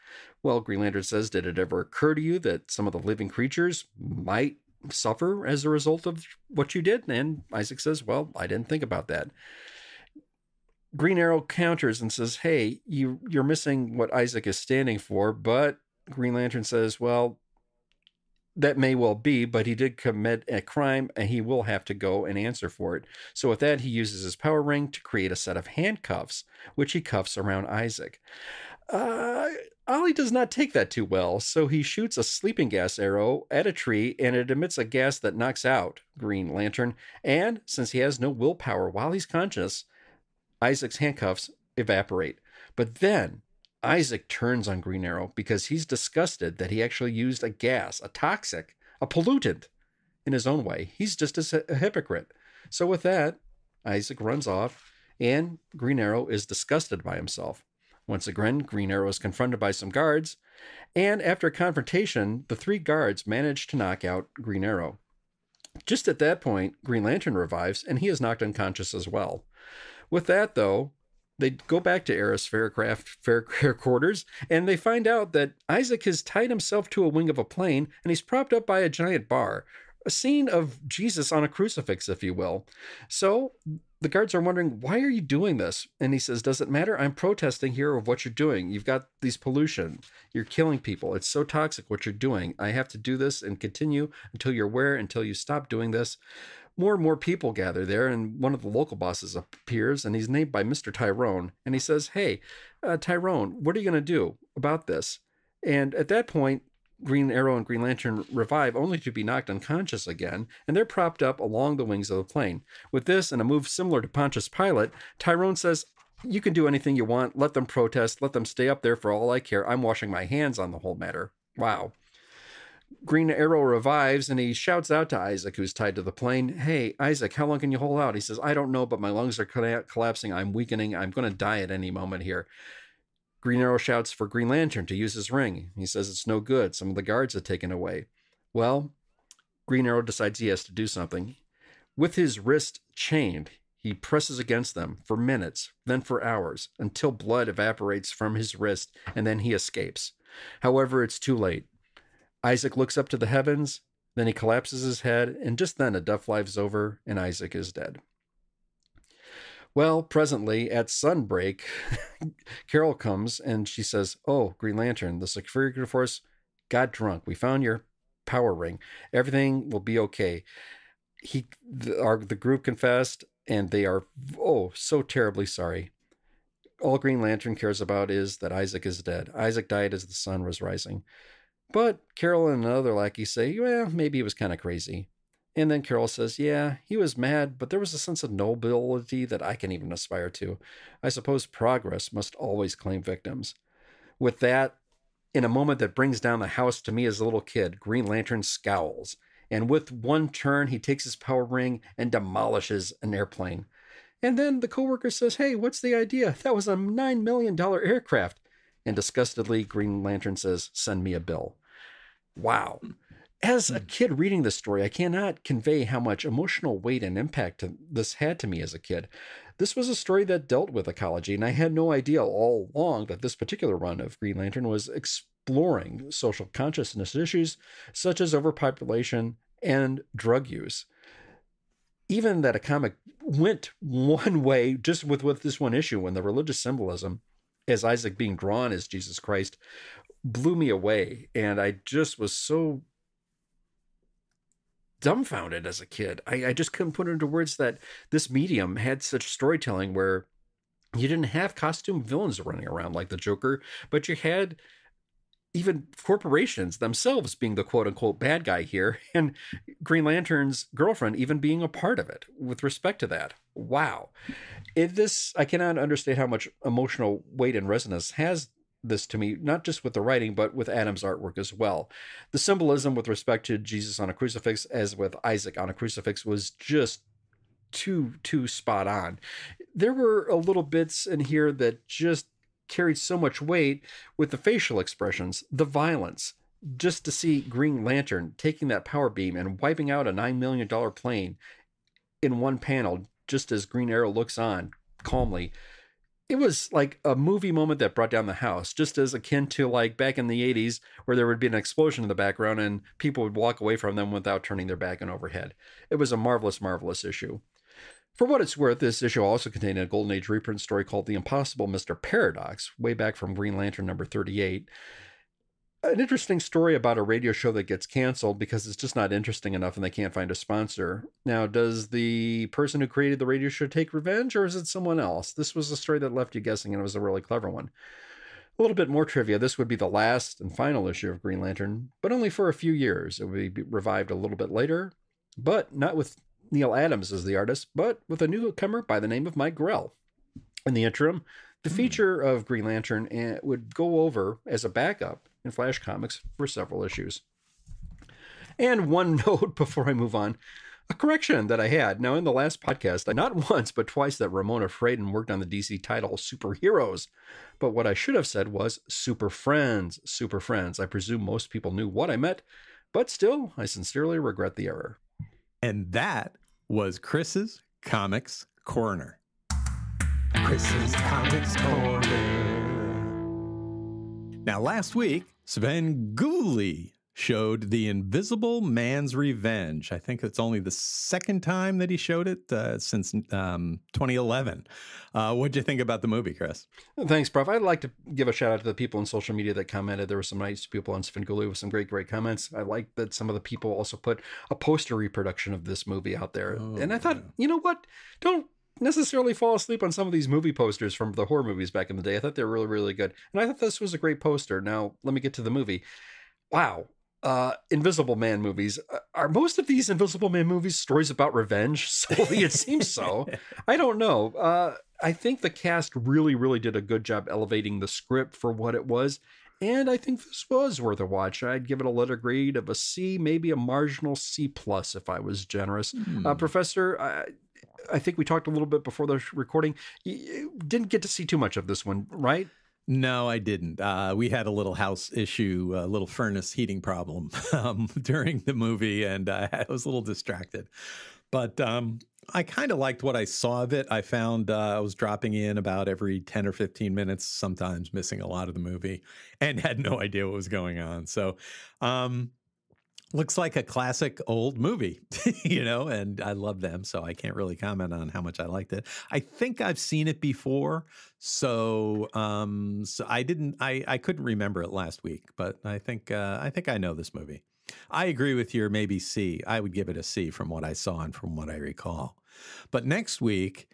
Well, Green Lantern says, Did it ever occur to you that some of the living creatures might suffer as a result of what you did? And Isaac says, Well, I didn't think about that. Green Arrow counters and says, Hey, you, you're missing what Isaac is standing for, but Green Lantern says, Well, that may well be, but he did commit a crime and he will have to go and answer for it. So, with that, he uses his power ring to create a set of handcuffs, which he cuffs around Isaac. Uh, Ollie does not take that too well, so he shoots a sleeping gas arrow at a tree and it emits a gas that knocks out Green Lantern. And since he has no willpower while he's conscious, Isaac's handcuffs evaporate. But then Isaac turns on Green Arrow because he's disgusted that he actually used a gas, a toxic, a pollutant in his own way. He's just a, hypocrite. So, with that, Isaac runs off, and Green Arrow is disgusted by himself. Once again, Green Arrow is confronted by some guards, and after a confrontation, the three guards manage to knock out Green Arrow. Just at that point, Green Lantern revives, and he is knocked unconscious as well. With that, though, they go back to Ferris Aircraft Fair quarters and they find out that Isaac has tied himself to a wing of a plane and he's propped up by a giant bar, a scene of Jesus on a crucifix, if you will. So the guards are wondering, why are you doing this? And he says, Does it matter? I'm protesting here of what you're doing. You've got these pollution. You're killing people. It's so toxic what you're doing. I have to do this and continue until you're aware, until you stop doing this more and more people gather there, and one of the local bosses appears, and he's named by Mr. Tyrone. And he says, Hey, uh, Tyrone, what are you going to do about this? And at that point, Green Arrow and Green Lantern revive only to be knocked unconscious again, and they're propped up along the wings of the plane. With this and a move similar to Pontius Pilate, Tyrone says, You can do anything you want. Let them protest. Let them stay up there for all I care. I'm washing my hands on the whole matter. Wow. Green Arrow revives and he shouts out to Isaac, who's tied to the plane, Hey, Isaac, how long can you hold out? He says, I don't know, but my lungs are collapsing. I'm weakening. I'm going to die at any moment here. Green Arrow shouts for Green Lantern to use his ring. He says it's no good. Some of the guards are taken away. Well, Green Arrow decides he has to do something. With his wrist chained, he presses against them for minutes, then for hours, until blood evaporates from his wrist, and then he escapes. However, it's too late. Isaac looks up to the heavens, then he collapses his head, and just then a death flies over, and Isaac is dead. Well, presently at sunbreak, Carol comes and she says, Oh, Green Lantern, the security force got drunk. We found your power ring. Everything will be okay. He, the, our, the group confessed, and they are, oh, so terribly sorry. All Green Lantern cares about is that Isaac is dead. Isaac died as the sun was rising. But Carol and another lackey say, well, maybe he was kind of crazy. And then Carol says, yeah, he was mad, but there was a sense of nobility that I can even aspire to. I suppose progress must always claim victims. With that, in a moment that brings down the house to me as a little kid, Green Lantern scowls. And with one turn, he takes his power ring and demolishes an airplane. And then the coworker says, Hey, what's the idea? That was a $9 million aircraft. And disgustedly, Green Lantern says, Send me a bill. Wow. As a hmm. kid reading this story, I cannot convey how much emotional weight and impact this had to me as a kid. This was a story that dealt with ecology, and I had no idea all along that this particular run of Green Lantern was exploring social consciousness issues such as overpopulation and drug use. Even that a comic went one way just with, with this one issue when the religious symbolism as Isaac being drawn as Jesus Christ blew me away. And I just was so dumbfounded as a kid. I, I just couldn't put into words that this medium had such storytelling where you didn't have costume villains running around like the Joker, but you had even corporations themselves being the quote unquote bad guy here, and Green Lantern's girlfriend even being a part of it with respect to that. Wow. It, this, I cannot understate how much emotional weight and resonance has this to me, not just with the writing, but with Adam's artwork as well. The symbolism with respect to Jesus on a crucifix, as with Isaac on a crucifix, was just too, too spot on. There were a little bits in here that just carried so much weight with the facial expressions, the violence. Just to see Green Lantern taking that power beam and wiping out a $9 million plane in one panel, just as Green Arrow looks on calmly. It was like a movie moment that brought down the house, just as akin to like back in the 80s, where there would be an explosion in the background and people would walk away from them without turning their back and overhead. It was a marvelous, marvelous issue. For what it's worth, this issue also contained a Golden Age reprint story called The Impossible Mr. Paradox, way back from Green Lantern number 38. An interesting story about a radio show that gets canceled because it's just not interesting enough and they can't find a sponsor. Now, does the person who created the radio show take revenge or is it someone else? This was a story that left you guessing and it was a really clever one. A little bit more trivia this would be the last and final issue of Green Lantern, but only for a few years. It would be revived a little bit later, but not with Neal Adams as the artist, but with a newcomer by the name of Mike Grell. In the interim, the hmm. feature of Green Lantern eh, would go over as a backup in Flash Comics for several issues. And one note before I move on a correction that I had. Now, in the last podcast, I not once but twice that Ramona Fradon worked on the DC title Superheroes. But what I should have said was Super Friends. Super Friends. I presume most people knew what I meant, but still, I sincerely regret the error. And that was Chris's Comics Corner. Chris's Comics Corner. Now, last week, Svengoolie showed The Invisible Man's Revenge. I think it's only the second time that he showed it uh, since um, 2011. Uh, what'd you think about the movie, Chris? Thanks, Prof. I'd like to give a shout out to the people on social media that commented. There were some nice people on Sven Svengoolie with some great, great comments. I like that some of the people also put a poster reproduction of this movie out there. Oh, and I thought, yeah. you know what? Don't necessarily fall asleep on some of these movie posters from the horror movies back in the day. I thought they were really, really good. And I thought this was a great poster. Now, let me get to the movie. Wow, uh, Invisible Man movies. Uh, are most of these Invisible Man movies stories about revenge? Solely, it seems so. I don't know. Uh, I think the cast really, really did a good job elevating the script for what it was. And I think this was worth a watch. I'd give it a letter grade of a C, maybe a marginal C plus if I was generous. Mm. Uh, Professor, I, think we talked a little bit before the recording. You didn't get to see too much of this one, right? No, I didn't. Uh, we had a little house issue, a little furnace heating problem um, during the movie, and uh, I was a little distracted. But um, I kind of liked what I saw of it. I found uh, I was dropping in about every 10 or 15 minutes, sometimes missing a lot of the movie, and had no idea what was going on. So, um, looks like a classic old movie, you know, and I love them. So I can't really comment on how much I liked it. I think I've seen it before. So, um, so I didn't, I, I couldn't remember it last week, but I think, uh, I think I know this movie. I agree with your maybe C. I would give it a C from what I saw and from what I recall. But next week,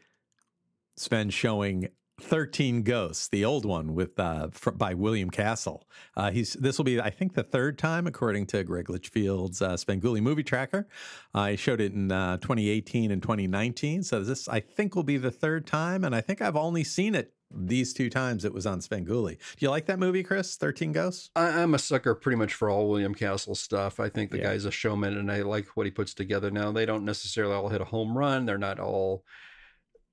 Sven's showing 13 Ghosts, the old one with uh, by William Castle. Uh, he's this will be, I think, the third time, according to Greg Litchfield's uh, Svengoolie Movie Tracker. I showed it in uh, 2018 and 2019, so this I think will be the third time, and I think I've only seen it these two times. It was on Svengoolie. Do you like that movie, Chris? 13 Ghosts. I, am a sucker pretty much for all William Castle stuff. I think the yeah. guy's a showman, and I like what he puts together. Now they don't necessarily all hit a home run. They're not all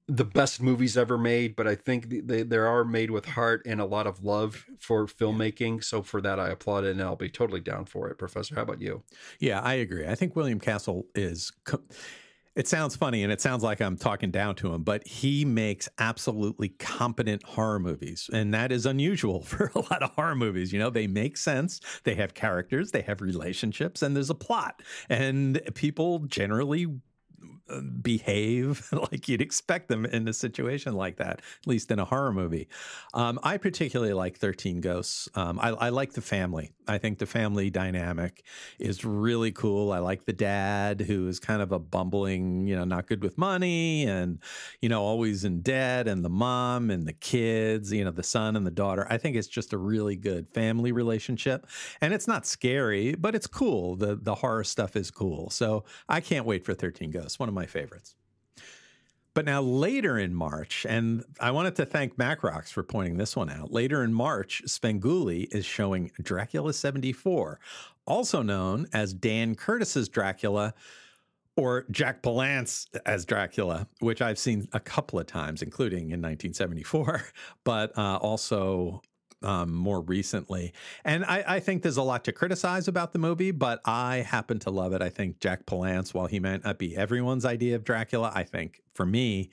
the best movies ever made, but I think they, they are made with heart and a lot of love for filmmaking. So for that, I applaud it, and I'll be totally down for it. Professor, how about you? Yeah, I agree. I think William Castle is. It sounds funny and it sounds like I'm talking down to him, but he makes absolutely competent horror movies. And that is unusual for a lot of horror movies. You know, they make sense, they have characters, they have relationships, and there's a plot. And people generally behave like you'd expect them in a situation like that, at least in a horror movie. Um, I particularly like 13 Ghosts. Um, I, I, like the family. I think the family dynamic is really cool. I like the dad who is kind of a bumbling, you know, not good with money and, you know, always in debt, and the mom and the kids, you know, the son and the daughter. I think it's just a really good family relationship. And it's not scary, but it's cool. The, the horror stuff is cool. So I can't wait for 13 Ghosts. One of my favorites. But now later in March, and I wanted to thank Macrocks for pointing this one out. Later in March, Svengoolie is showing Dracula 74, also known as Dan Curtis's Dracula or Jack Palance as Dracula, which I've seen a couple of times, including in 1974, but uh, also um, more recently. And I, I, think there's a lot to criticize about the movie, but I happen to love it. I think Jack Palance, while he might not be everyone's idea of Dracula, I think for me,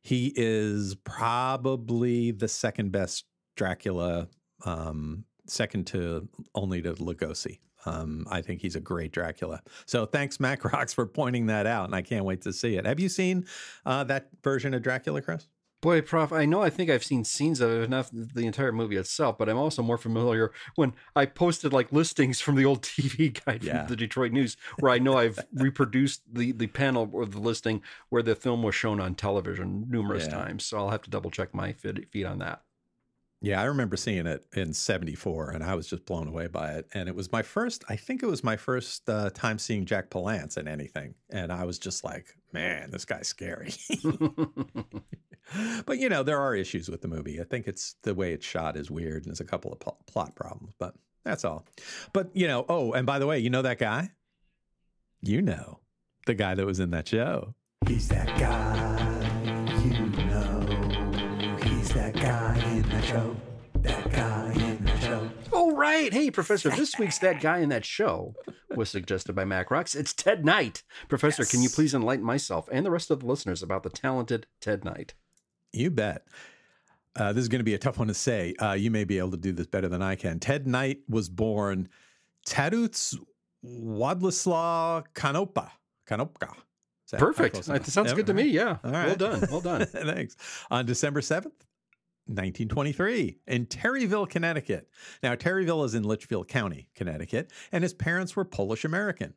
he is probably the second best Dracula, um, second to only to Lugosi. Um, I think he's a great Dracula. So thanks, Macrocks, for pointing that out, and I can't wait to see it. Have you seen uh, that version of Dracula, Chris? Boy, Prof, I know I think I've seen scenes of it, enough the entire movie itself, but I'm also more familiar when I posted like listings from the old TV guide from the Detroit News, where I know I've reproduced the, the panel or the listing where the film was shown on television numerous yeah. times. So I'll have to double check my feed on that. Yeah, I remember seeing it in 74 and I was just blown away by it. And it was my first, I think it was my first uh, time seeing Jack Palance in anything. And I was just like, man, this guy's scary. but, you know, there are issues with the movie. I think it's the way it's shot is weird and there's a couple of pl- plot problems, but that's all. But, you know, oh, and by the way, you know that guy? You know, the guy that was in that show. He's that guy. You know, he's that guy in the show. Right. Hey, Professor, this week's That Guy in That Show was suggested by Macrocks. It's Ted Knight. Professor, yes. can you please enlighten myself and the rest of the listeners about the talented Ted Knight? You bet. Uh, this is going to be a tough one to say. Uh, you may be able to do this better than I can. Ted Knight was born Taduts Wadlislaw Kanopa. Konopka. Perfect. That sounds good to me. Yeah. All right. Well done. Well done. Thanks. On December 7th, 1923 in Terryville, Connecticut. Now, Terryville is in Litchfield County, Connecticut, and his parents were Polish American.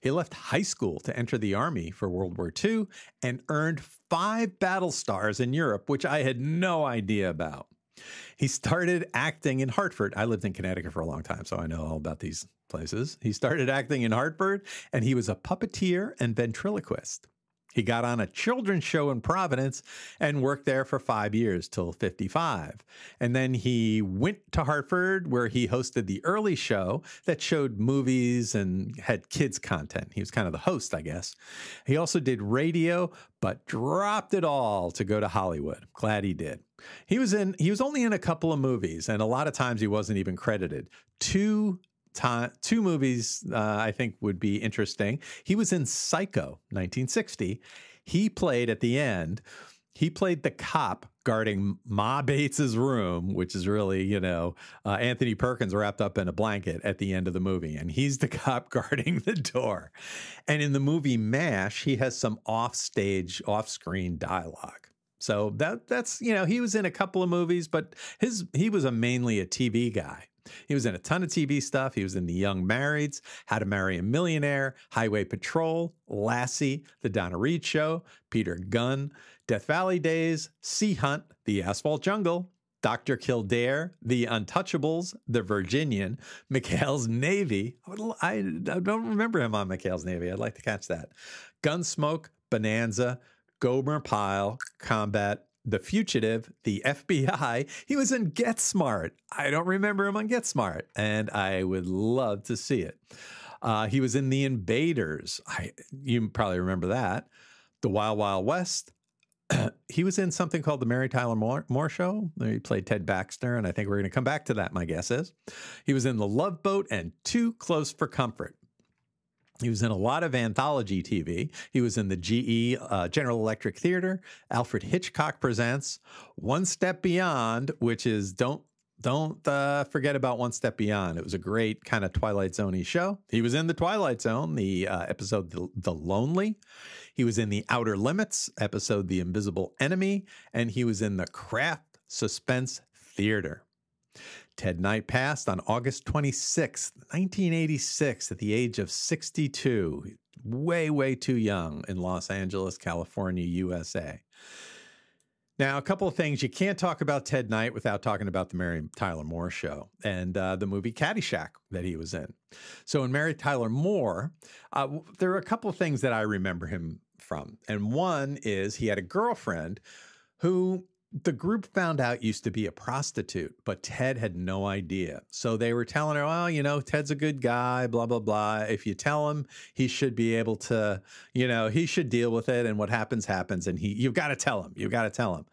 He left high school to enter the Army for World War II and earned five battle stars in Europe, which I had no idea about. He started acting in Hartford. I lived in Connecticut for a long time, so I know all about these places. He started acting in Hartford, and he was a puppeteer and ventriloquist. He got on a children's show in Providence and worked there for five years till 55. And then he went to Hartford where he hosted the early show that showed movies and had kids' content. He was kind of the host, I guess. He also did radio, but dropped it all to go to Hollywood. Glad he did. He was in he was only in a couple of movies and a lot of times he wasn't even credited. Two two movies uh, I think would be interesting. He was in Psycho, 1960. He played at the end. He played the cop guarding Ma Bates's room, which is really, you know, uh, Anthony Perkins wrapped up in a blanket at the end of the movie, and he's the cop guarding the door. And in the movie MASH, he has some offstage, off-screen dialogue. So that that's you know he was in a couple of movies, but his he was a mainly a TV guy. He was in a ton of TV stuff. He was in The Young Marrieds, How to Marry a Millionaire, Highway Patrol, Lassie, The Donna Reed Show, Peter Gunn, Death Valley Days, Sea Hunt, The Asphalt Jungle, Dr. Kildare, The Untouchables, The Virginian, McHale's Navy. I, don't remember him on McHale's Navy. I'd like to catch that. Gunsmoke, Bonanza, Gomer Pyle, Combat, the Fugitive, The FBI. He was in Get Smart. I don't remember him on Get Smart, and I would love to see it. Uh, he was in The Invaders. I, you probably remember that. The Wild Wild West. he was in something called The Mary Tyler Moore, Moore Show. He played Ted Baxter, and I think we're going to come back to that, my guess is. He was in The Love Boat and Too Close for Comfort. He was in a lot of anthology TV. He was in the GE uh, General Electric Theater, Alfred Hitchcock Presents, One Step Beyond, which is don't don't uh, forget about One Step Beyond. It was a great kind of Twilight Zone show. He was in the Twilight Zone, the uh, episode the, the Lonely. He was in the Outer Limits episode, The Invisible Enemy, and he was in the Kraft Suspense Theater. Ted Knight passed on August 26, 1986, at the age of 62. Way, way too young in Los Angeles, California, USA. Now, a couple of things. You can't talk about Ted Knight without talking about the Mary Tyler Moore show and uh, the movie Caddyshack that he was in. So, in Mary Tyler Moore, uh, there are a couple of things that I remember him from. And one is he had a girlfriend who the group found out used to be a prostitute, but Ted had no idea. So they were telling her, well, you know, Ted's a good guy, blah, blah, blah. If you tell him, he should be able to, you know, he should deal with it. And what happens, happens. And he, you've got to tell him, you've got to tell him.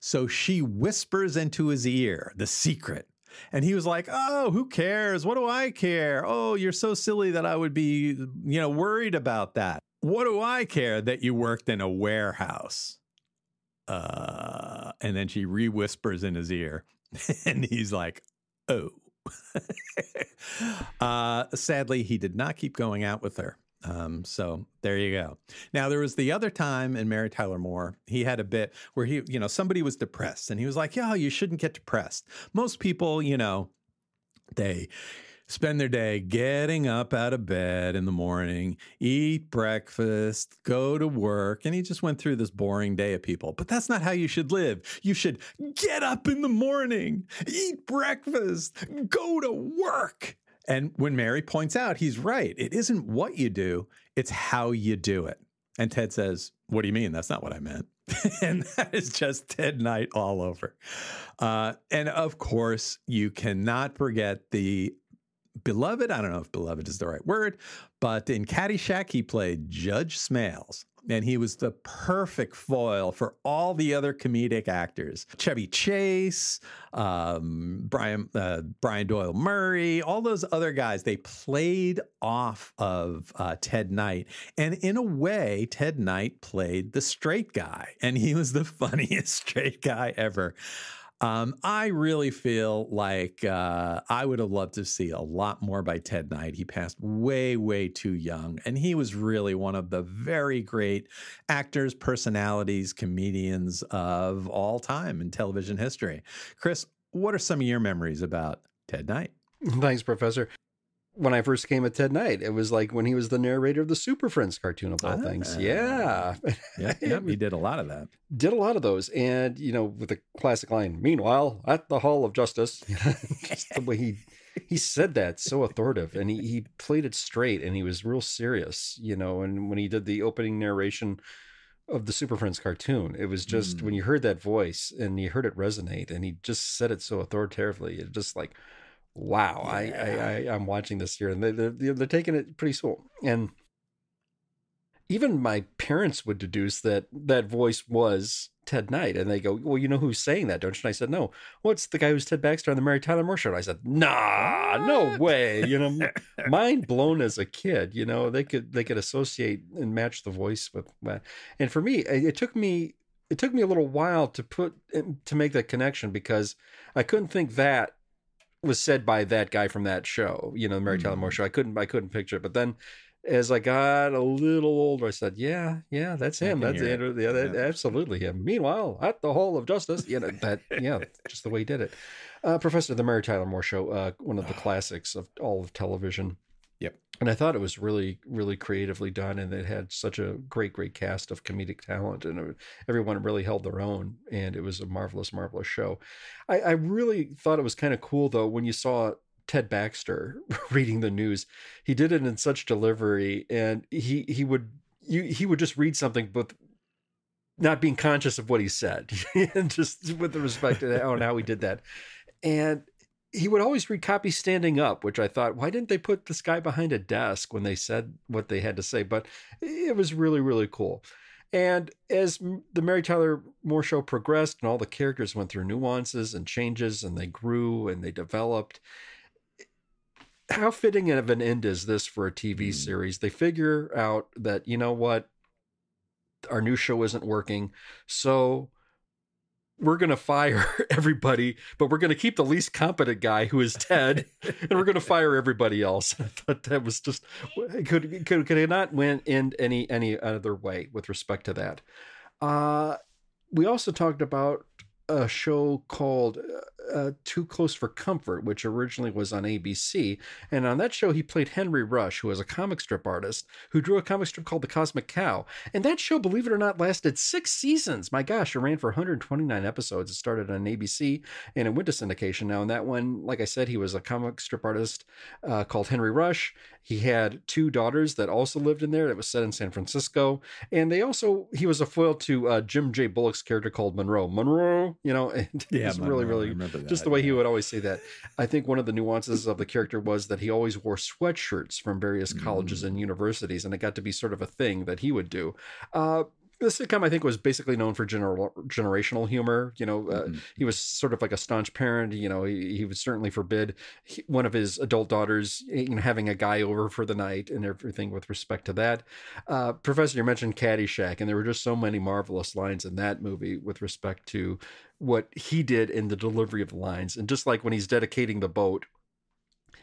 So she whispers into his ear the secret. And he was like, Oh, who cares? What do I care? Oh, you're so silly that I would be, you know, worried about that. What do I care that you worked in a warehouse? Uh, and then she re whispers in his ear, and he's like, oh. uh, sadly, he did not keep going out with her. Um, so there you go. Now there was the other time in Mary Tyler Moore, he had a bit where he, you know, somebody was depressed and he was like, "Yeah, you shouldn't get depressed." Most people, you know, they spend their day getting up out of bed in the morning, eat breakfast, go to work. And he just went through this boring day of people. But that's not how you should live. You should get up in the morning, eat breakfast, go to work. And when Mary points out, he's right. It isn't what you do, it's how you do it. And Ted says, What do you mean? That's not what I meant. and that is just Ted Knight all over. Uh, and of course, you cannot forget the beloved. I don't know if beloved is the right word, but in Caddyshack, he played Judge Smales. And he was the perfect foil for all the other comedic actors Chevy Chase, um, Brian, uh, Brian Doyle Murray, all those other guys. They played off of uh, Ted Knight. And in a way, Ted Knight played the straight guy, and he was the funniest straight guy ever. Um, I really feel like uh, I would have loved to see a lot more by Ted Knight. He passed way, way too young, and he was really one of the very great actors, personalities, comedians of all time in television history. Chris, what are some of your memories about Ted Knight? Thanks, Professor when I first came at Ted Knight. It was like when he was the narrator of the Super Friends cartoon of all ah, things. Yeah. Yeah, yeah he did a lot of that. Did a lot of those. And, you know, with the classic line, meanwhile, at the Hall of Justice, just the way he he said that so authoritative and he, he played it straight and he was real serious, you know, and when he did the opening narration of the Super Friends cartoon. It was just mm. when you heard that voice and you heard it resonate and he just said it so authoritatively, it just like wow, yeah. I, I, I am watching this here, and they, they're they're taking it pretty cool. And even my parents would deduce that that voice was Ted Knight, and they go, "Well, you know who's saying that, don't you?" And I said, "No, what's well, the guy who's Ted Baxter on the Mary Tyler Moore Show?" And I said, "Nah, what? no way." You know, mind blown as a kid. You know, they could they could associate and match the voice with that. And for me, it took me it took me a little while to put to make that connection because I couldn't think that was said by that guy from that show, you know, the Mary Tyler Moore mm. show. I couldn't, I couldn't picture it. But then, as I got a little older, I said, "Yeah, yeah, that's him. That's Andrew. Yeah, that, yeah, absolutely him." Meanwhile, at the Hall of Justice, you know that, yeah, just the way he did it. Uh, Professor, the Mary Tyler Moore show, uh, one of the classics of all of television. Yep. And I thought it was really, really creatively done, and it had such a great, great cast of comedic talent, and everyone really held their own, and it was a marvelous, marvelous show. I, I really thought it was kind of cool though when you saw Ted Baxter reading the news. He did it in such delivery, and he he would you he would just read something, but not being conscious of what he said, and just with the respect to how and how he did that. And he would always read copy standing up, which I thought, why didn't they put this guy behind a desk when they said what they had to say? But it was really, really cool. And as the Mary Tyler Moore show progressed and all the characters went through nuances and changes and they grew and they developed, how fitting of an end is this for a TV mm. series? They figure out that, you know what, our new show isn't working. So we're going to fire everybody, but we're going to keep the least competent guy who is Ted, and we're going to fire everybody else. I thought that was just could could could it not win in any any other way with respect to that. Uh, we also talked about a show called uh, Too Close for Comfort, which originally was on ABC. And on that show, he played Henry Rush, who was a comic strip artist who drew a comic strip called The Cosmic Cow. And that show, believe it or not, lasted six seasons. My gosh, it ran for 129 episodes. It started on ABC and it went to syndication now. And that one, like I said, he was a comic strip artist uh, called Henry Rush. He had two daughters that also lived in there. That was set in San Francisco. And they also, he was a foil to uh, Jim J. Bullock's character called Monroe. Monroe, you know, and Yeah, he's really, Monroe, I really that, just the way he would always say that. I think one of the nuances of the character was that he always wore sweatshirts from various colleges Mm. and universities, and it got to be sort of a thing that he would do. Uh, the sitcom, I think, was basically known for gener- generational humor. You know, uh, Mm-hmm. he was sort of like a staunch parent. You know, he, he would certainly forbid he- one of his adult daughters you know, having a guy over for the night and everything with respect to that. Uh, Professor, you mentioned Caddyshack, and there were just so many marvelous lines in that movie with respect to what he did in the delivery of the lines. And just like when he's dedicating the boat,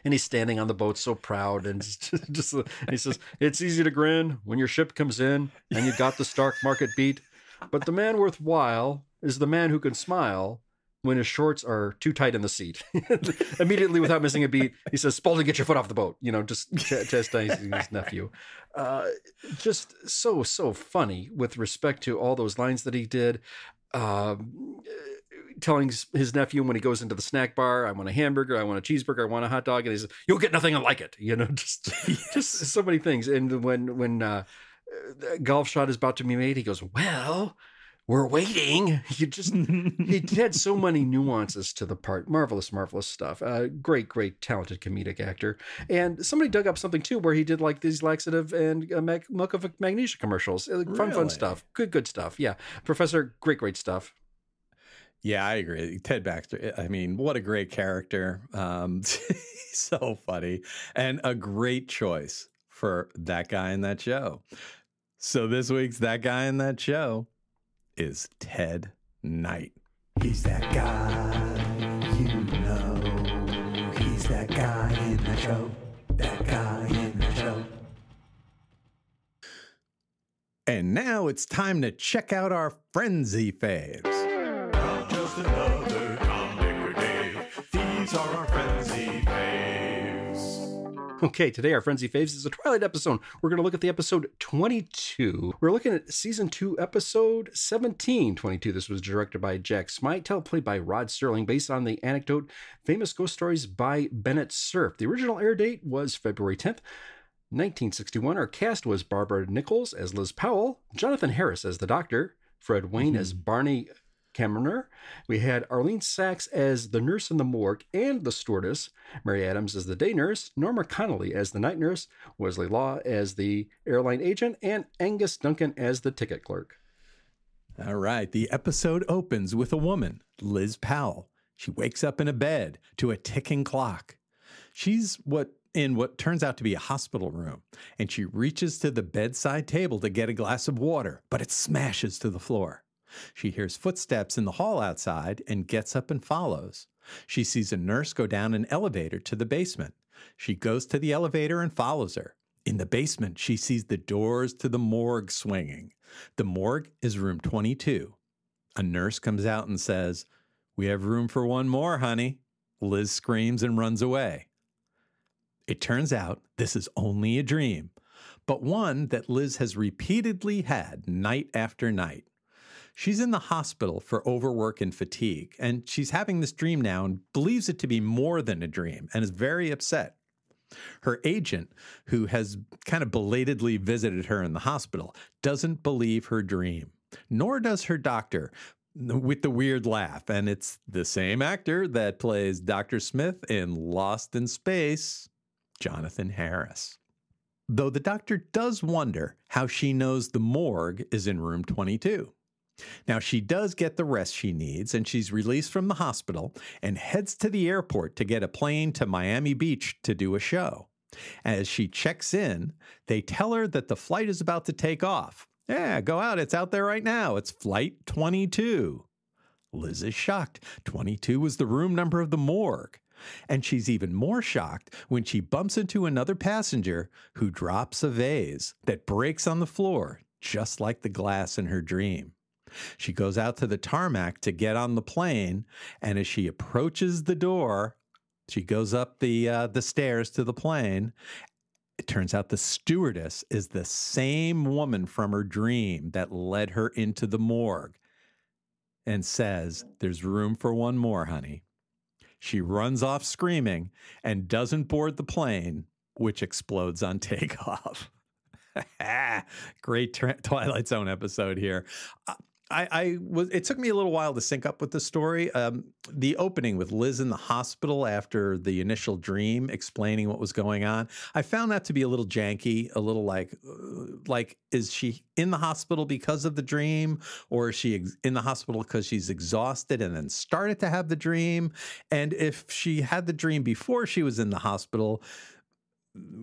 and he's standing on the boat so proud and just, just he says it's easy to grin when your ship comes in and you got the stock market beat. But the man worthwhile is the man who can smile when his shorts are too tight in the seat. Immediately without missing a beat he says Spaulding get your foot off the boat you know just ch- chastising his nephew. Uh, just so so funny with respect to all those lines that he did. Um, telling his nephew when he goes into the snack bar, I want a hamburger, I want a cheeseburger, I want a hot dog, and he says, "You'll get nothing like it." You know, just just so many things. And when when uh, the golf shot is about to be made, he goes, "Well." We're waiting. He just he had so many nuances to the part. Marvelous, marvelous stuff. Uh, great, great, talented comedic actor. And somebody dug up something too, where he did like these laxative and uh, mag- milk of magnesia commercials. Uh, Fun, fun stuff. Good, good stuff. Yeah, Professor, great, great stuff. Yeah, I agree. Ted Baxter. I mean, what a great character. Um, so funny and a great choice for that guy in that show. So this week's that guy in that show is Ted Knight. He's that guy, you know. He's that guy in the show. That guy in the show. And now it's time to check out our frenzy faves. Okay, today our Frenzy Faves is a Twilight episode. We're going to look at the episode 22. We're looking at season 2, episode 17. 22. This was directed by Jack Smight, played by Rod Serling, based on the anecdote Famous Ghost Stories by Bennett Cerf. The original air date was February 10th. 1961, our cast was Barbara Nichols as Liz Powell, Jonathan Harris as the Doctor, Fred Wayne mm-hmm. as Barney Kamener. We had Arlene Sachs as the nurse in the morgue and the stewardess, Mary Adams as the day nurse, Norma Connolly as the night nurse, Wesley Lau as the airline agent, and Angus Duncan as the ticket clerk. All right. The episode opens with a woman, Liz Powell. She wakes up in a bed to a ticking clock. She's what in what turns out to be a hospital room, and she reaches to the bedside table to get a glass of water, but it smashes to the floor. She hears footsteps in the hall outside and gets up and follows. She sees a nurse go down an elevator to the basement. She goes to the elevator and follows her. In the basement, she sees the doors to the morgue swinging. The morgue is room 22. A nurse comes out and says, We have room for one more, honey. Liz screams and runs away. It turns out this is only a dream, but one that Liz has repeatedly had night after night. She's in the hospital for overwork and fatigue, and she's having this dream now and believes it to be more than a dream and is very upset. Her agent, who has kind of belatedly visited her in the hospital, doesn't believe her dream, nor does her doctor with the weird laugh. And it's the same actor that plays Dr. Smith in Lost in Space, Jonathan Harris. Though the doctor does wonder how she knows the morgue is in room 22. Now, she does get the rest she needs, and she's released from the hospital and heads to the airport to get a plane to Miami Beach to do a show. As she checks in, they tell her that the flight is about to take off. Yeah, go out. It's out there right now. It's Flight 22. Liz is shocked. 22 was the room number of the morgue. And she's even more shocked when she bumps into another passenger who drops a vase that breaks on the floor, just like the glass in her dream. She goes out to the tarmac to get on the plane, and as she approaches the door, she goes up the uh, the stairs to the plane. It turns out the stewardess is the same woman from her dream that led her into the morgue and says, There's room for one more, honey. She runs off screaming and doesn't board the plane, which explodes on takeoff. Great Twilight Zone episode here. I, I was. It took me a little while to sync up with the story. Um, the opening with Liz in the hospital after the initial dream, explaining what was going on. I found that to be a little janky, a little like, uh, like is she in the hospital because of the dream, or is she ex- in the hospital because she's exhausted and then started to have the dream? And if she had the dream before she was in the hospital,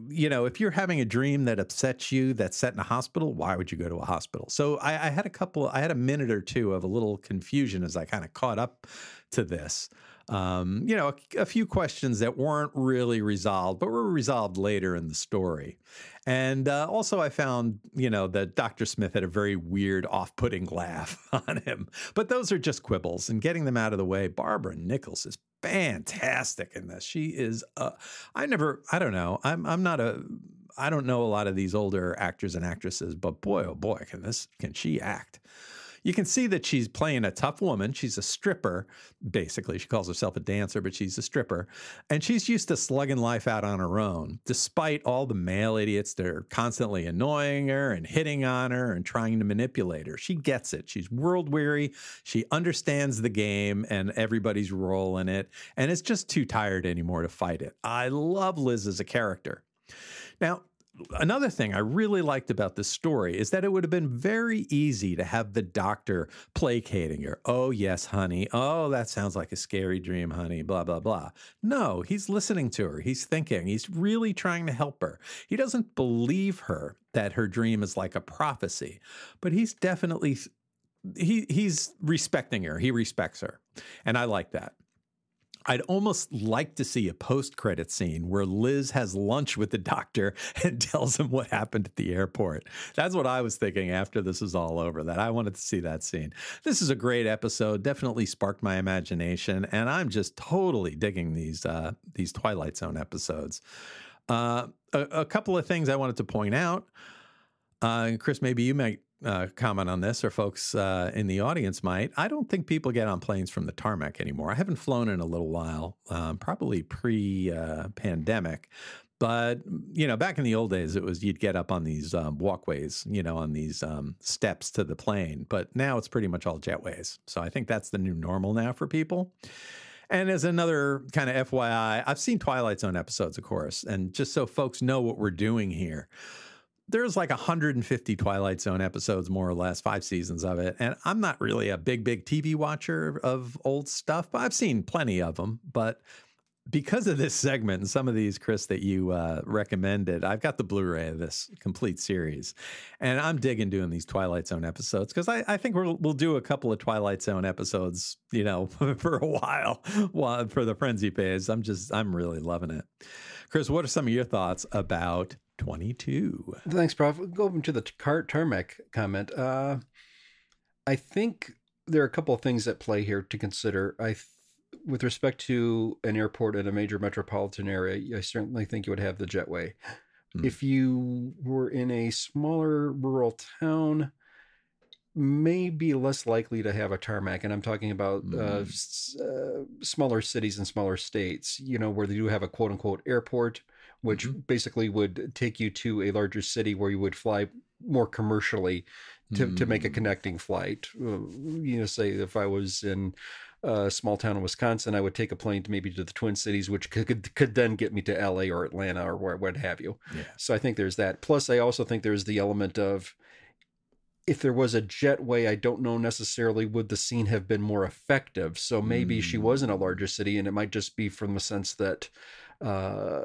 you know, if you're having a dream that upsets you that's set in a hospital, why would you go to a hospital? So I, I had a couple, I had a minute or two of a little confusion as I kind of caught up to this. Um, you know, a, a, few questions that weren't really resolved, but were resolved later in the story. And uh, also, I found, you know, that Dr. Smith had a very weird, off putting laugh on him. But those are just quibbles. And getting them out of the way, Barbara Nichols is fantastic in this. She is, uh, I never, I don't know, I'm, I'm not a, I don't know a lot of these older actors and actresses, but boy, oh boy, can this, can she act? You can see that she's playing a tough woman. She's a stripper, basically. She calls herself a dancer, but she's a stripper. And she's used to slugging life out on her own, despite all the male idiots that are constantly annoying her and hitting on her and trying to manipulate her. She gets it. She's world weary. She understands the game and everybody's role in it. And is just too tired anymore to fight it. I love Liz as a character. Now, another thing I really liked about this story is that it would have been very easy to have the doctor placating her. Oh, yes, honey. Oh, that sounds like a scary dream, honey. Blah, blah, blah. No, he's listening to her. He's thinking. He's really trying to help her. He doesn't believe her that her dream is like a prophecy, but he's definitely. He he's respecting her. He respects her. And I like that. I'd almost like to see a post credit scene where Liz has lunch with the doctor and tells him what happened at the airport. That's what I was thinking after this is all over, that I wanted to see that scene. This is a great episode, definitely sparked my imagination, and I'm just totally digging these, uh, these Twilight Zone episodes. Uh, a, a, couple of things I wanted to point out. Uh, Chris, maybe you might uh, comment on this, or folks uh, in the audience might. I don't think people get on planes from the tarmac anymore. I haven't flown in a little while, um, probably pre uh, pandemic. But you know, back in the old days, it was you'd get up on these um, walkways, you know, on these um, steps to the plane. But now it's pretty much all jetways. So I think that's the new normal now for people. And as another kind of FYI, I've seen Twilight Zone episodes, of course, and just so folks know what we're doing here there's like 150 Twilight Zone episodes, more or less, five seasons of it. And I'm not really a big, big TV watcher of old stuff, but I've seen plenty of them. But because of this segment and some of these, Chris, that you uh, recommended, I've got the Blu-ray of this complete series, and I'm digging doing these Twilight Zone episodes because I, I, think we'll we'll do a couple of Twilight Zone episodes, you know, for a while, while for the frenzy faves. I'm just I'm really loving it. Chris, what are some of your thoughts about 22. Thanks, Prof. Go into the tar- tarmac comment. Uh, I think there are a couple of things at play here to consider. I, th- with respect to an airport in a major metropolitan area, I certainly think you would have the jetway. Mm. If you were in a smaller rural town, may be less likely to have a tarmac and i'm talking about mm. uh, s- uh, smaller cities and smaller states you know where they do have a quote unquote airport which mm-hmm. basically would take you to a larger city where you would fly more commercially to, mm. to make a mm. connecting flight. Uh, you know, say if I was in a small town in Wisconsin, I would take a plane to maybe to the Twin Cities, which could could, could then get me to LA or Atlanta or where, what have you. Yeah. So I think there's that. Plus, I also think there's the element of if there was a jetway, I don't know necessarily would the scene have been more effective. So maybe mm. she was in a larger city, and it might just be from the sense that uh,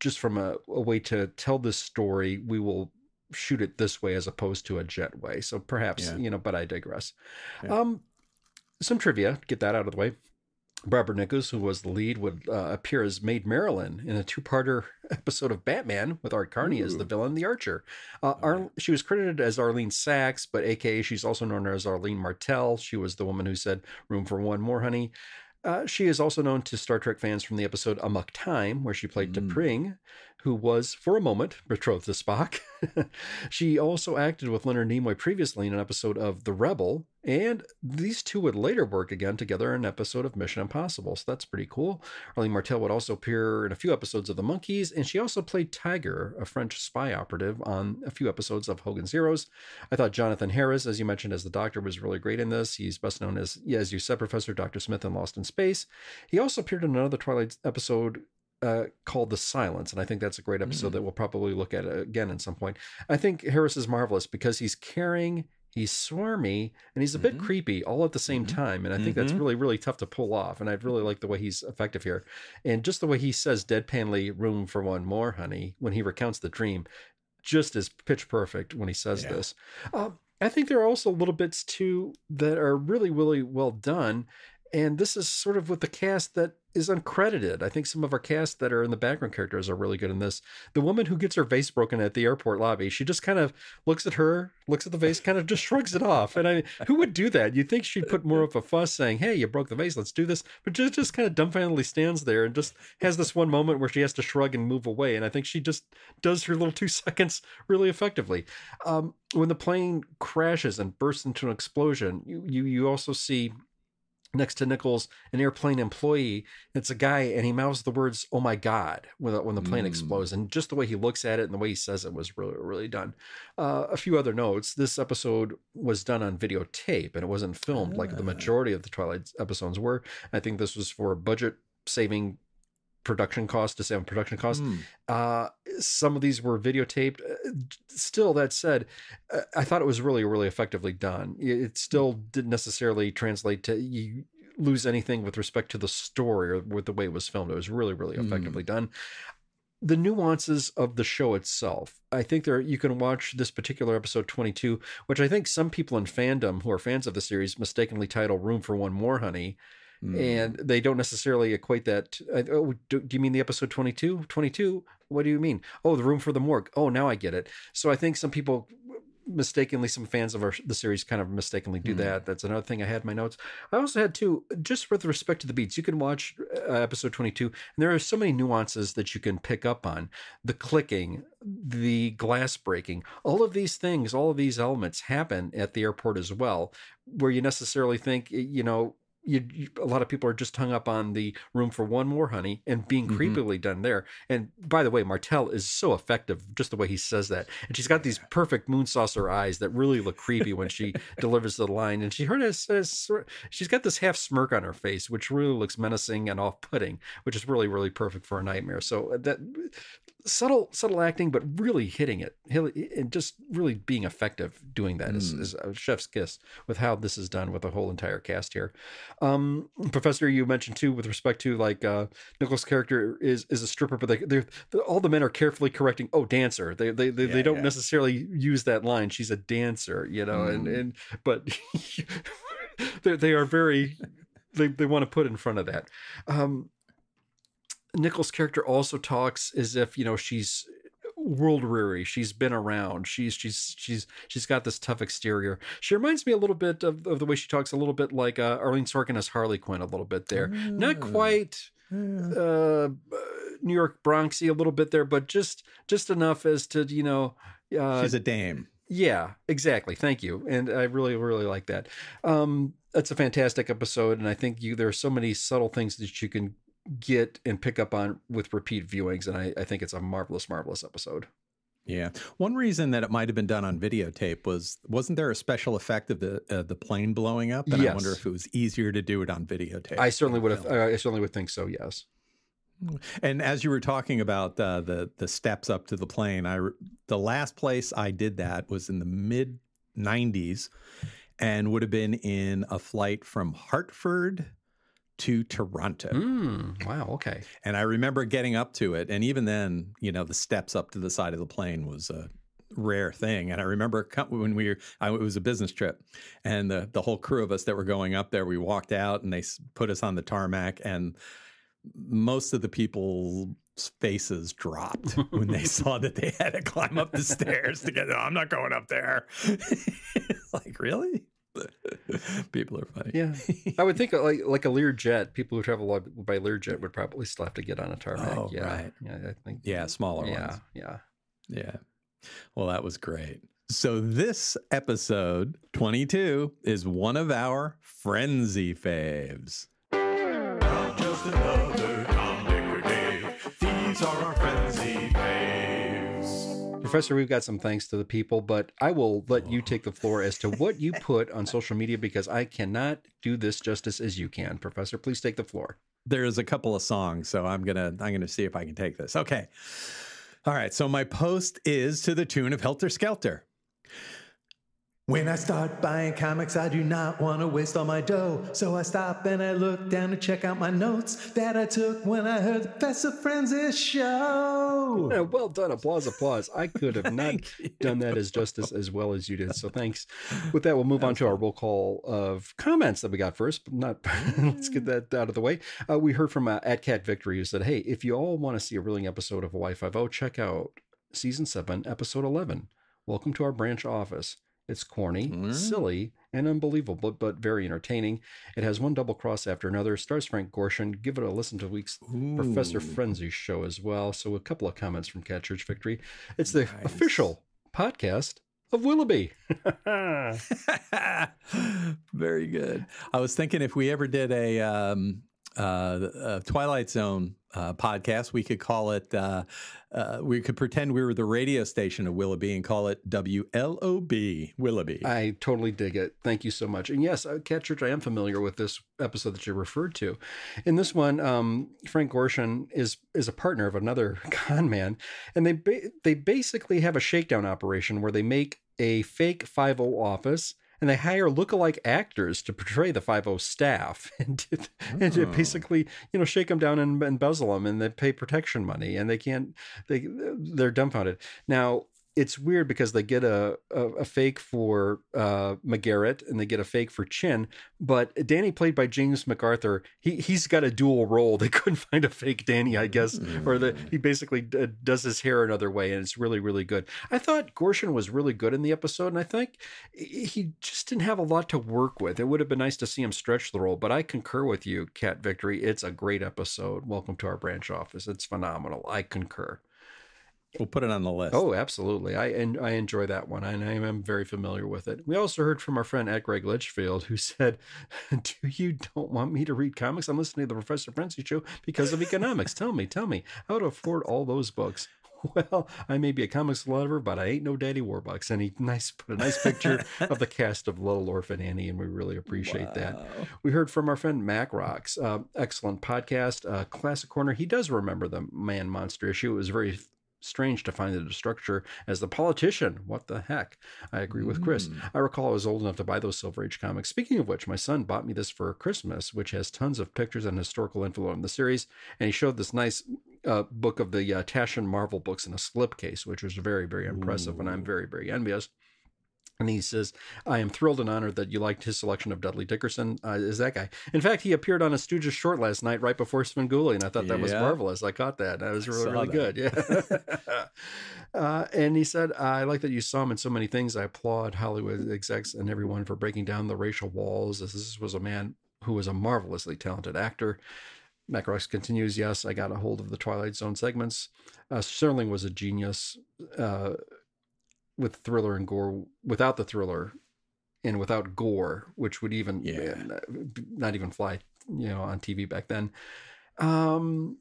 just from a, a way to tell this story, we will shoot it this way as opposed to a jet way. So perhaps, yeah. you know, but I digress. Yeah. Um, some trivia, get that out of the way. Barbara Nichols, who was the lead, would uh, appear as Maid Marilyn in a two-parter episode of Batman with Art Carney as the villain, the Archer. Uh, Ar- she was credited as Arlene Sachs, but AKA she's also known as Arlene Martel. She was the woman who said "Room for one more, honey." Uh, she is also known to Star Trek fans from the episode Amok Time, where she played Mm. T'Pring, who was, for a moment, betrothed to Spock. she also acted with Leonard Nimoy previously in an episode of The Rebel, and these two would later work again together in an episode of Mission Impossible. So that's pretty cool. Arlene Martel would also appear in a few episodes of The Monkees, and she also played Tiger, a French spy operative, on a few episodes of Hogan's Heroes. I thought Jonathan Harris, as you mentioned, as the Doctor, was really great in this. He's best known as, yeah, as you said, Professor Dr. Smith in Lost in Space. He also appeared in another Twilight episode uh, called The Silence, and I think that's a great episode that mm. we'll probably look at uh, again at some point. I think Harris is marvelous because he's caring, he's swarmy, and he's a bit mm-hmm. creepy all at the same mm-hmm. time. And I think that's mm-hmm. really, really tough to pull off. And I really like the way he's effective here. And just the way he says deadpanly, room for one more, honey, when he recounts the dream, just as pitch perfect when he says Yeah. this. Um, I think there are also little bits too that are really, really well done. And this is sort of with the cast that is uncredited. I think some of our cast that are in the background characters are really good in this. The woman who gets her vase broken at the airport lobby, she just kind of looks at her, looks at the vase, kind of just shrugs it off. And I, mean, who would do that? You'd think she'd put more of a fuss, saying, "Hey, you broke the vase, let's do this," but just just kind of dumbfoundedly stands there and just has this one moment where she has to shrug and move away. And I think she just does her little two seconds really effectively. Um, when the plane crashes and bursts into an explosion, you you you also see next to Nichols, an airplane employee. It's a guy, and he mouths the words "Oh my God" when the, when the plane Mm. explodes, and just the way he looks at it and the way he says it was really really done. Uh, a few other notes: this episode was done on videotape, and it wasn't filmed like the majority of the Twilight episodes were. I think this was for budget saving production cost to save on production cost. Hmm. Uh, some of these were videotaped. Uh, Still, that said, uh, I thought it was really, really effectively done. It still didn't necessarily translate to you lose anything with respect to the story or with the way it was filmed. It was really, really Mm. effectively done. The nuances of the show itself, I think there you can watch this particular episode 22, which I think some people in fandom who are fans of the series mistakenly title "Room for One More, Honey." Hmm. and they don't necessarily equate that. uh, Oh, do, do you mean the episode 22? 22? What do you mean? Oh, the room for the morgue. Oh, now I get it. So I think some people mistakenly, some fans of our, the series kind of mistakenly do Hmm. that. That's another thing I had in my notes. I also had two, just with respect to the beats, you can watch uh, episode 22, and there are so many nuances that you can pick up on the clicking, the glass breaking, all of these things, all of these elements happen at the airport as well, where you necessarily think, you know, you, you, a lot of people are just hung up on the room for one more honey and being Mhm. creepily done there. And by the way, Martel is so effective, just the way he says that. And she's got these perfect moon saucer eyes that really look creepy when she delivers the line. And she heard us, she's got this half smirk on her face, which really looks menacing and off putting, which is really, really perfect for a nightmare. So uh, that subtle, subtle acting, but really hitting it and just really being effective doing that is, Mm. is a chef's kiss with how this is done with the whole entire cast here. Um, Professor, you mentioned too, with respect to like uh, Nicholas' character is is a stripper, but they, they're, they're- all the men are carefully correcting. Oh, dancer. They they they, they don't yeah. necessarily use that line. She's a dancer, you know, and Mm. and but they they are very they they want to put in front of that. Um, Nichols' character also talks as if you know she's world weary. She's been around. She's she's she's she's got this tough exterior. She reminds me a little bit of, of the way she talks, a little bit like uh, Arlene Sorkin as Harley Quinn, a little bit there. Not Mm. quite uh, New York Bronxy, a little bit there, but just just enough as to you know. Uh, She's a dame. yeah, exactly. Thank you. And I really, really like that. Um, it's a fantastic episode, and I think you there are so many subtle things that you can get and pick up on with repeat viewings, and I, I think it's a marvelous, marvelous episode. Yeah. One reason that it might have been done on videotape was wasn't there a special effect of the uh, the plane blowing up? And I wonder if it was easier to do it on videotape. I certainly would have. I certainly would think so. Yes. And as you were talking about uh, the the steps up to the plane, I the last place I did that was in the mid '90s, and would have been in a flight from Hartford to Toronto. Mm, wow. Okay. And I remember getting up to it, and even then, you know, the steps up to the side of the plane was a rare thing. And I remember when we were, I, it was a business trip, and the the whole crew of us that were going up there, we walked out and they put us on the tarmac, and most of the people's faces dropped when they saw that they had to climb up the stairs to get. "No, I'm not going up there. like really? People are funny. Yeah, I would think uh, like like a Learjet. People who travel by Learjet would probably still have to get on a tarmac. Oh, yeah, right. Yeah, I think. Yeah, smaller yeah, ones. yeah. Yeah. yeah. Well, that was great. So, this episode 22 is one of our frenzy faves. Just another Tom, Dick. These are our frenzy faves. Professor, we've got some thanks to the people, but I will let you take the floor as to what you put on social media because I cannot do this justice as you can. Professor, please take the floor. There's a couple of songs, so I'm gonna I'm gonna see if I can take this. Okay. All right. So my post is to the tune of Helter Skelter. When I start buying comics, I do not want to waste all my dough. So I stop and I look down to check out my notes that I took when I heard the Best of Frenzy show. Yeah, well done. Applause, applause. I could have not done that as justice as well as you did. So thanks. With that, we'll move on to our roll call of comments that we got first. But not. let's get that out of the way. Uh, we heard from uh, at Cat Victory who said, "Hey, if you all want to see a reeling episode of Hawaii Five O, check out season seven, episode eleven. Welcome to our branch office." It's corny, Mm. silly, and unbelievable, but, but very entertaining. It has one double cross after another. Stars Frank Gorshin. Give it a listen to week's Professor Frenzy show as well. So a couple of comments from Cat Church Victory. It's the Nice. official podcast of Willoughby. Very good. I was thinking if we ever did a, um, uh, a Twilight Zone uh, podcast, we could call it. Uh, uh, we could pretend we were the radio station of Willoughby and call it WLOB Willoughby. I totally dig it. Thank you so much. And yes, uh, Cat Church, I am familiar with this episode that you referred to. In this one, um, Frank Gorshin is is a partner of another con man, and they ba- they basically have a shakedown operation where they make a fake 50 office and they hire look-alike actors to portray the 50 staff and to, and to Oh. basically you know shake them down and embezzle them and they pay protection money and they can't they they're dumbfounded now it's weird because they get a, a, a fake for uh, McGarrett and they get a fake for Chin, but Danny, played by James MacArthur, he he's got a dual role. They couldn't find a fake Danny, I guess, or that he basically d- does his hair another way, and it's really really good. I thought Gorshin was really good in the episode, and I think he just didn't have a lot to work with. It would have been nice to see him stretch the role, but I concur with you, Cat Victory. It's a great episode. Welcome to our branch office. It's phenomenal. I concur. We'll put it on the list. Oh, absolutely. I and I enjoy that one, and I am very familiar with it. We also heard from our friend at Greg Litchfield, who said, "Do you don't want me to read comics? I'm listening to the Professor Frenzy show because of economics. tell me, tell me how to afford all those books." Well, I may be a comics lover, but I ain't no daddy warbucks. And he nice put a nice picture of the cast of Little Orphan Annie, and we really appreciate that. We heard from our friend Macrocks. Uh, excellent podcast. Uh, Classic Corner. He does remember the man monster issue. It was very strange to find the structure as the politician. What the heck? I agree with Chris. I recall I was old enough to buy those Silver Age comics. Speaking of which, my son bought me this for Christmas, which has tons of pictures and historical info on the series. And he showed this nice uh, book of the uh, Marvel books in a slipcase, which was very, very impressive. And I'm very, very envious. And he says, I am thrilled and honored that you liked his selection of Dudley Dickerson. Uh, is that guy? In fact, he appeared on a Stooges short last night right before Svengoolie, and I thought that was marvelous. I caught that. That was really, really that. good. Yeah. uh, and he said, I like that you saw him in so many things. I applaud Hollywood execs and everyone for breaking down the racial walls. As this was a man who was a marvelously talented actor. Macrocks continues, yes, I got a hold of the Twilight Zone segments. Uh, Serling was a genius. Uh, with thriller and gore without the thriller and without gore which would even Yeah. uh, not even fly you know on tv back then um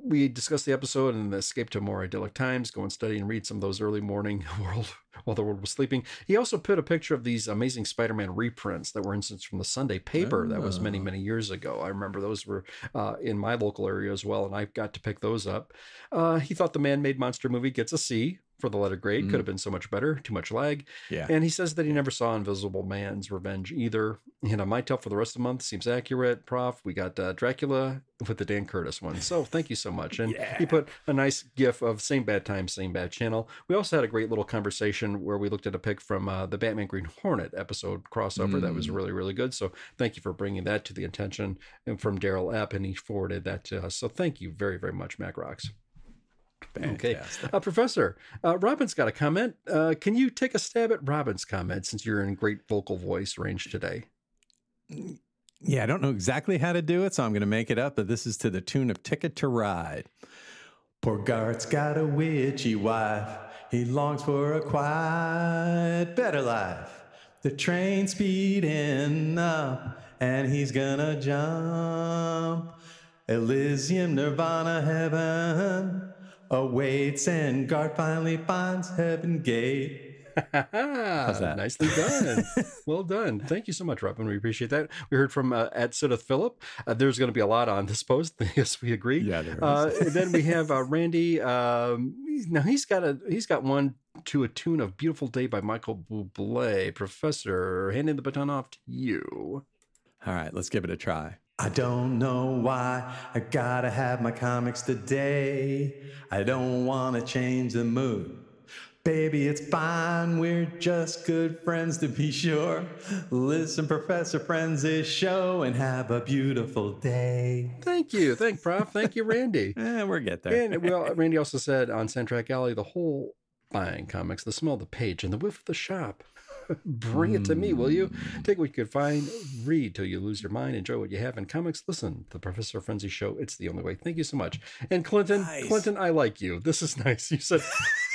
we discussed the episode and the escape to more idyllic times go and study and read some of those early morning world while the world was sleeping he also put a picture of these amazing spider-man reprints that were instances from the sunday paper that was many Oh. many years ago i remember those were uh, in my local area as well and i got to pick those up uh, he thought the man-made monster movie gets a c for the letter grade. Could have been so much better. Too much lag. Yeah. And he says that he never saw Invisible Man's Revenge either. And on my tell for the rest of the month seems accurate. Prof, we got uh, Dracula with the Dan Curtis one. So thank you so much. And he put a nice gif of same bad time, same bad channel. We also had a great little conversation where we looked at a pic from uh, the Batman Green Hornet episode crossover that was really, really good. So thank you for bringing that to the attention and from Daryl Epp, and he forwarded that to us. So thank you very, very much, Macrocks. Okay. Uh, Professor, uh, Robin's got a comment. Uh, can you take a stab at Robin's comment since you're in great vocal voice range today? Yeah, I don't know exactly how to do it, so I'm going to make it up, but this is to the tune of Ticket to Ride. Poor Gart's got a witchy wife. He longs for a quiet, better life. The train's speeding up, and he's gonna jump. Elysium, Nirvana, heaven awaits, and Gart finally finds heaven gate. How's that? Nicely done. well done. Thank you so much, Robin. We appreciate that. We heard from uh, Ed Sidith Phillip. Uh, there's going to be a lot on this post. yes, we agree. Yeah, there is. Uh, then we have uh, Randy. Um, now he's got a he's got one to a tune of "Beautiful Day" by Michael Bublé. Professor, handing the baton off to you. All right, let's give it a try. I don't know why I gotta have my comics today. I don't wanna change the mood. Baby, it's fine. We're just good friends to be sure. Listen, Professor Frenzy's show and have a beautiful day. Thank you. Thank Prof. Thank you, Randy. Eh, we'll get there. And well, Randy also said on Soundtrack Alley, the whole buying comics, the smell of the page, and the whiff of the shop. Bring it to me, will you? Hmm. Take what you can find, read till you lose your mind, enjoy what you have in comics. Listen to the Professor Frenzy Show. It's the only way. Thank you so much. And Clinton, Nice. Clinton, I like you. This is nice. You said,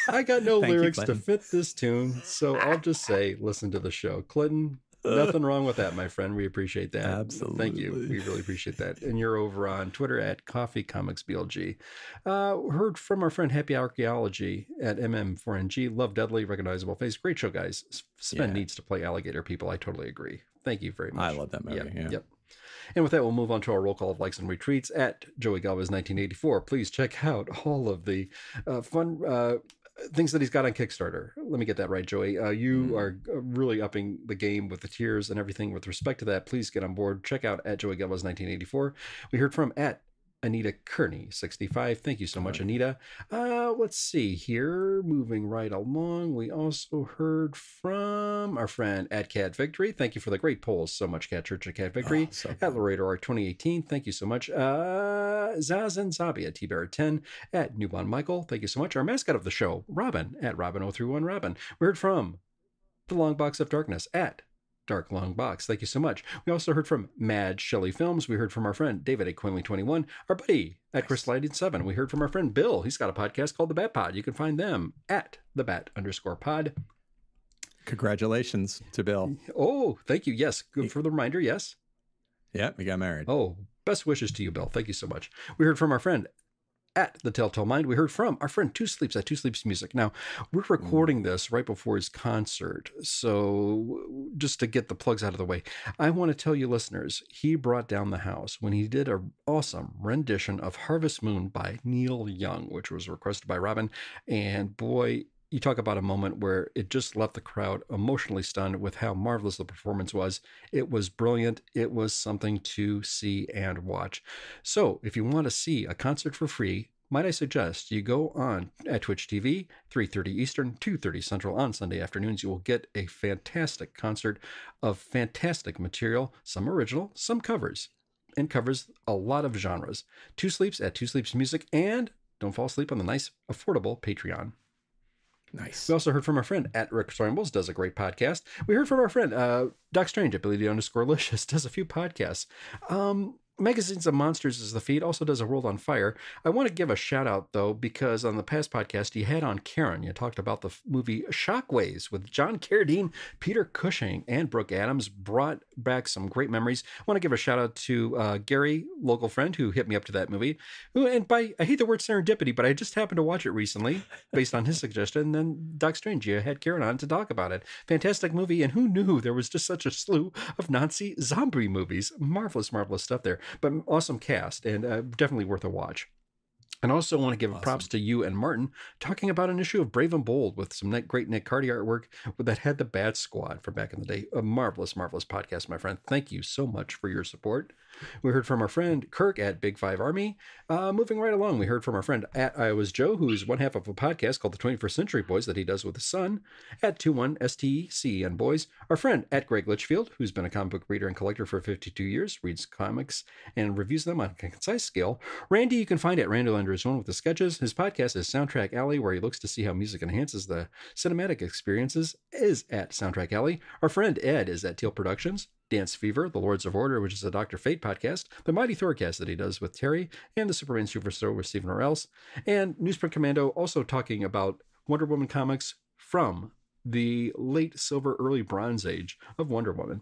I got no Thank you, lyrics to fit this tune, so ah. I'll just say, listen to the show. Clinton, nothing wrong with that, my friend. We appreciate that. Absolutely. Thank you. We really appreciate that. And you're over on Twitter at Coffee Comics BLG. Uh, heard from our friend Happy Archaeology at MM4NG. Love Deadly, recognizable face. Great show, guys. Sven Yeah. needs to play alligator people. I totally agree. Thank you very much. I love that movie, Yep. yeah. Yep. And with that, we'll move on to our roll call of likes and retweets at Joey Galvez 1984. Please check out all of the uh, fun uh, things that he's got on Kickstarter. Let me get that right, Joey. Uh, you Mm. are uh, really upping the game with the tiers and everything with respect to that. Please get on board. Check out at Joey Galvez 1984. We heard from at Anita Kearney, 65. Thank you so much, Anita. Uh, let's see here. Moving right along, we also heard from our friend at Cat Victory. Thank you for the great polls so much, Cat Church at Cat Victory. Oh, so at. Laredo Art 2018. Thank you so much. Uh, Zaz and Zabi at T Bear 10 at Newbon Michael. Thank you so much. Our mascot of the show, Robin at Robin031 Robin. We heard from the Long Box of Darkness at Dark Long Box. Thank you so much. We also heard from Mad Shelley Films. We heard from our friend David at Quinley21, our buddy at Chris Lighting 7. We heard from our friend Bill. He's got a podcast called The Bat Pod. You can find them at the bat underscore pod. Congratulations to Bill. Oh, thank you. Yes. Good for the reminder. Yes. Yep, we got married. Oh, best wishes to you, Bill. Thank you so much. We heard from our friend at the Telltale Mind. We heard from our friend Two Sleeps at Two Sleeps Music. Now, we're mm. recording this right before his concert. So, just to get the plugs out of the way, I want to tell you, listeners, he brought down the house when he did an awesome rendition of Harvest Moon by Neil Young, which was requested by Robin. And boy, you talk about a moment where it just left the crowd emotionally stunned with how marvelous the performance was. It was brilliant. It was something to see and watch. So, if you want to see a concert for free, might I suggest you go on at Twitch TV, 3:30 Eastern, 2:30 Central on Sunday afternoons. You will get a fantastic concert of fantastic material, some original, some covers, and covers a lot of genres. Two Sleeps at Two Sleeps Music, and don't fall asleep on the nice, affordable Patreon. Nice. We also heard from our friend at Rick Strimbles, does a great podcast. We heard from our friend uh, Doc Strange at D underscore Licious, does a few podcasts. Um, Magazines of Monsters is the feed, also does a World on Fire. I want to give a shout out though, because on the past podcast you had on Karen, you talked about the movie Shockwaves with John Carradine, Peter Cushing, and Brooke Adams. Brought back some great memories. I want to give a shout out to uh, Gary, local friend, who hit me up to that movie. And by I hate the word serendipity, but I just happened to watch it recently based on his suggestion. And then Doc Strange, you had Karen on to talk about it. Fantastic movie, and who knew there was just such a slew of Nazi zombie movies? Marvelous, marvelous stuff there. But awesome cast, and uh, definitely worth a watch. And also want to give props to you and Martin talking about an issue of Brave and Bold with some great Nick Cardy artwork that had the Bad Squad from back in the day. A marvelous, marvelous podcast, my friend. Thank you so much for your support. We heard from our friend Kirk at Big Five Army. Uh, moving right along, we heard from our friend at Iowa's Joe, who's one half of a podcast called the 21st Century Boys that he does with his son, at 21 STCN Boys. Our friend at Greg Litchfield, who's been a comic book reader and collector for 52 years, reads comics and reviews them on a concise scale. Randy, you can find at Randy Landers One with the sketches. His podcast is Soundtrack Alley, where he looks to see how music enhances the cinematic experiences, is at Soundtrack Alley. Our friend Ed is at Teal Productions. Dance Fever, The Lords of Order, which is a Dr. Fate podcast, the Mighty Thorcast that he does with Terry, and the Superman Superstore with Stephen Orels, and Newsprint Commando also talking about Wonder Woman comics from the late Silver, early Bronze Age of Wonder Woman.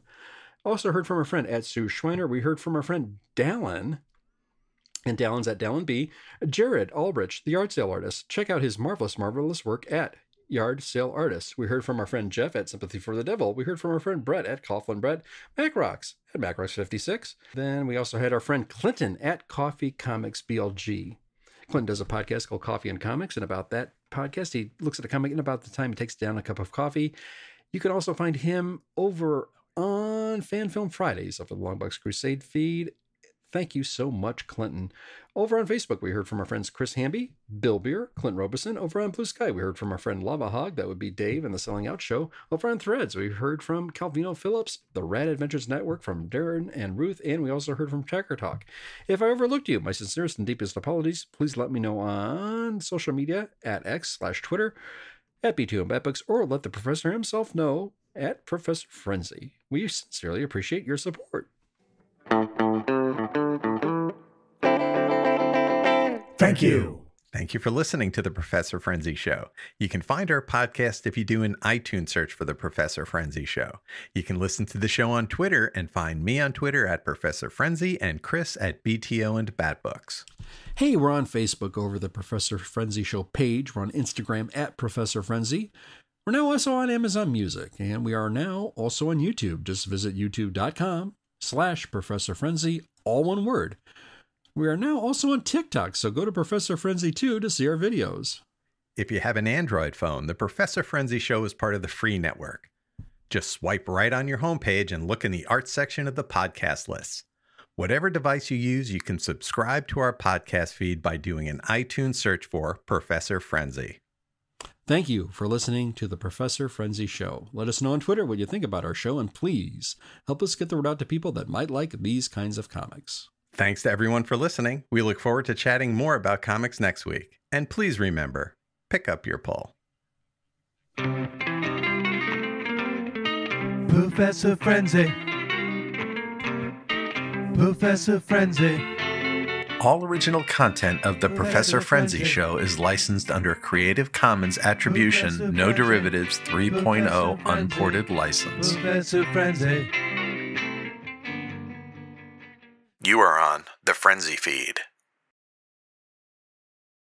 Also heard from our friend at Sue Schweiner. We heard from our friend Dallin, and Dallin's at Dallin B. Jared Albridge, the art sale artist. Check out his marvelous, marvelous work at Yard Sale Artists. We heard from our friend Jeff at Sympathy for the Devil. We heard from our friend Brett at Coughlin Brett, Macrocks at Macrocks 56. Then we also had our friend Clinton at Coffee Comics BLG. Clinton does a podcast called Coffee and Comics, and about that podcast, he looks at a comic and about the time he takes down a cup of coffee. You can also find him over on Fan Film Fridays off of the Longbox Crusade feed Thank you so much, Clinton. Over on Facebook, we heard from our friends Chris Hamby, Bill Beer, Clint Robeson. Over on Bluesky, we heard from our friend Lava Hog, that would be Dave and the Selling Out Show. Over on Threads, we heard from Calvino Phillips, the Rad Adventures Network from Darren and Ruth, and we also heard from Checker Talk. If I overlooked you, my sincerest and deepest apologies. Please let me know on social media at X slash Twitter, at B2 and Books, or let the professor himself know at Professor Frenzy. We sincerely appreciate your support. Thank you. Thank you for listening to the Professor Frenzy Show. You can find our podcast if you do an iTunes search for the Professor Frenzy Show. You can listen to the show on Twitter and find me on Twitter at Professor Frenzy and Chris at BTO and Bat Books. Hey, we're on Facebook over the Professor Frenzy Show page. We're on Instagram at Professor Frenzy. We're now also on Amazon Music, and we are now also on YouTube. Just visit youtube.com slash Professor Frenzy, all one word. We are now also on TikTok, so go to Professor Frenzy 2 to see our videos. If you have an Android phone, the Professor Frenzy Show is part of the free network. Just swipe right on your homepage and look in the art section of the podcast lists. Whatever device you use, you can subscribe to our podcast feed by doing an iTunes search for Professor Frenzy. Thank you for listening to the Professor Frenzy Show. Let us know on Twitter what you think about our show, and please help us get the word out to people that might like these kinds of comics. Thanks to everyone for listening. We look forward to chatting more about comics next week. And please remember pick up your pull. Professor Frenzy. Professor Frenzy. All original content of the Professor Frenzy Show is licensed under Creative Commons Attribution, No Derivatives 3.0 Unported License. Professor Frenzy. You are on the Frenzy Feed.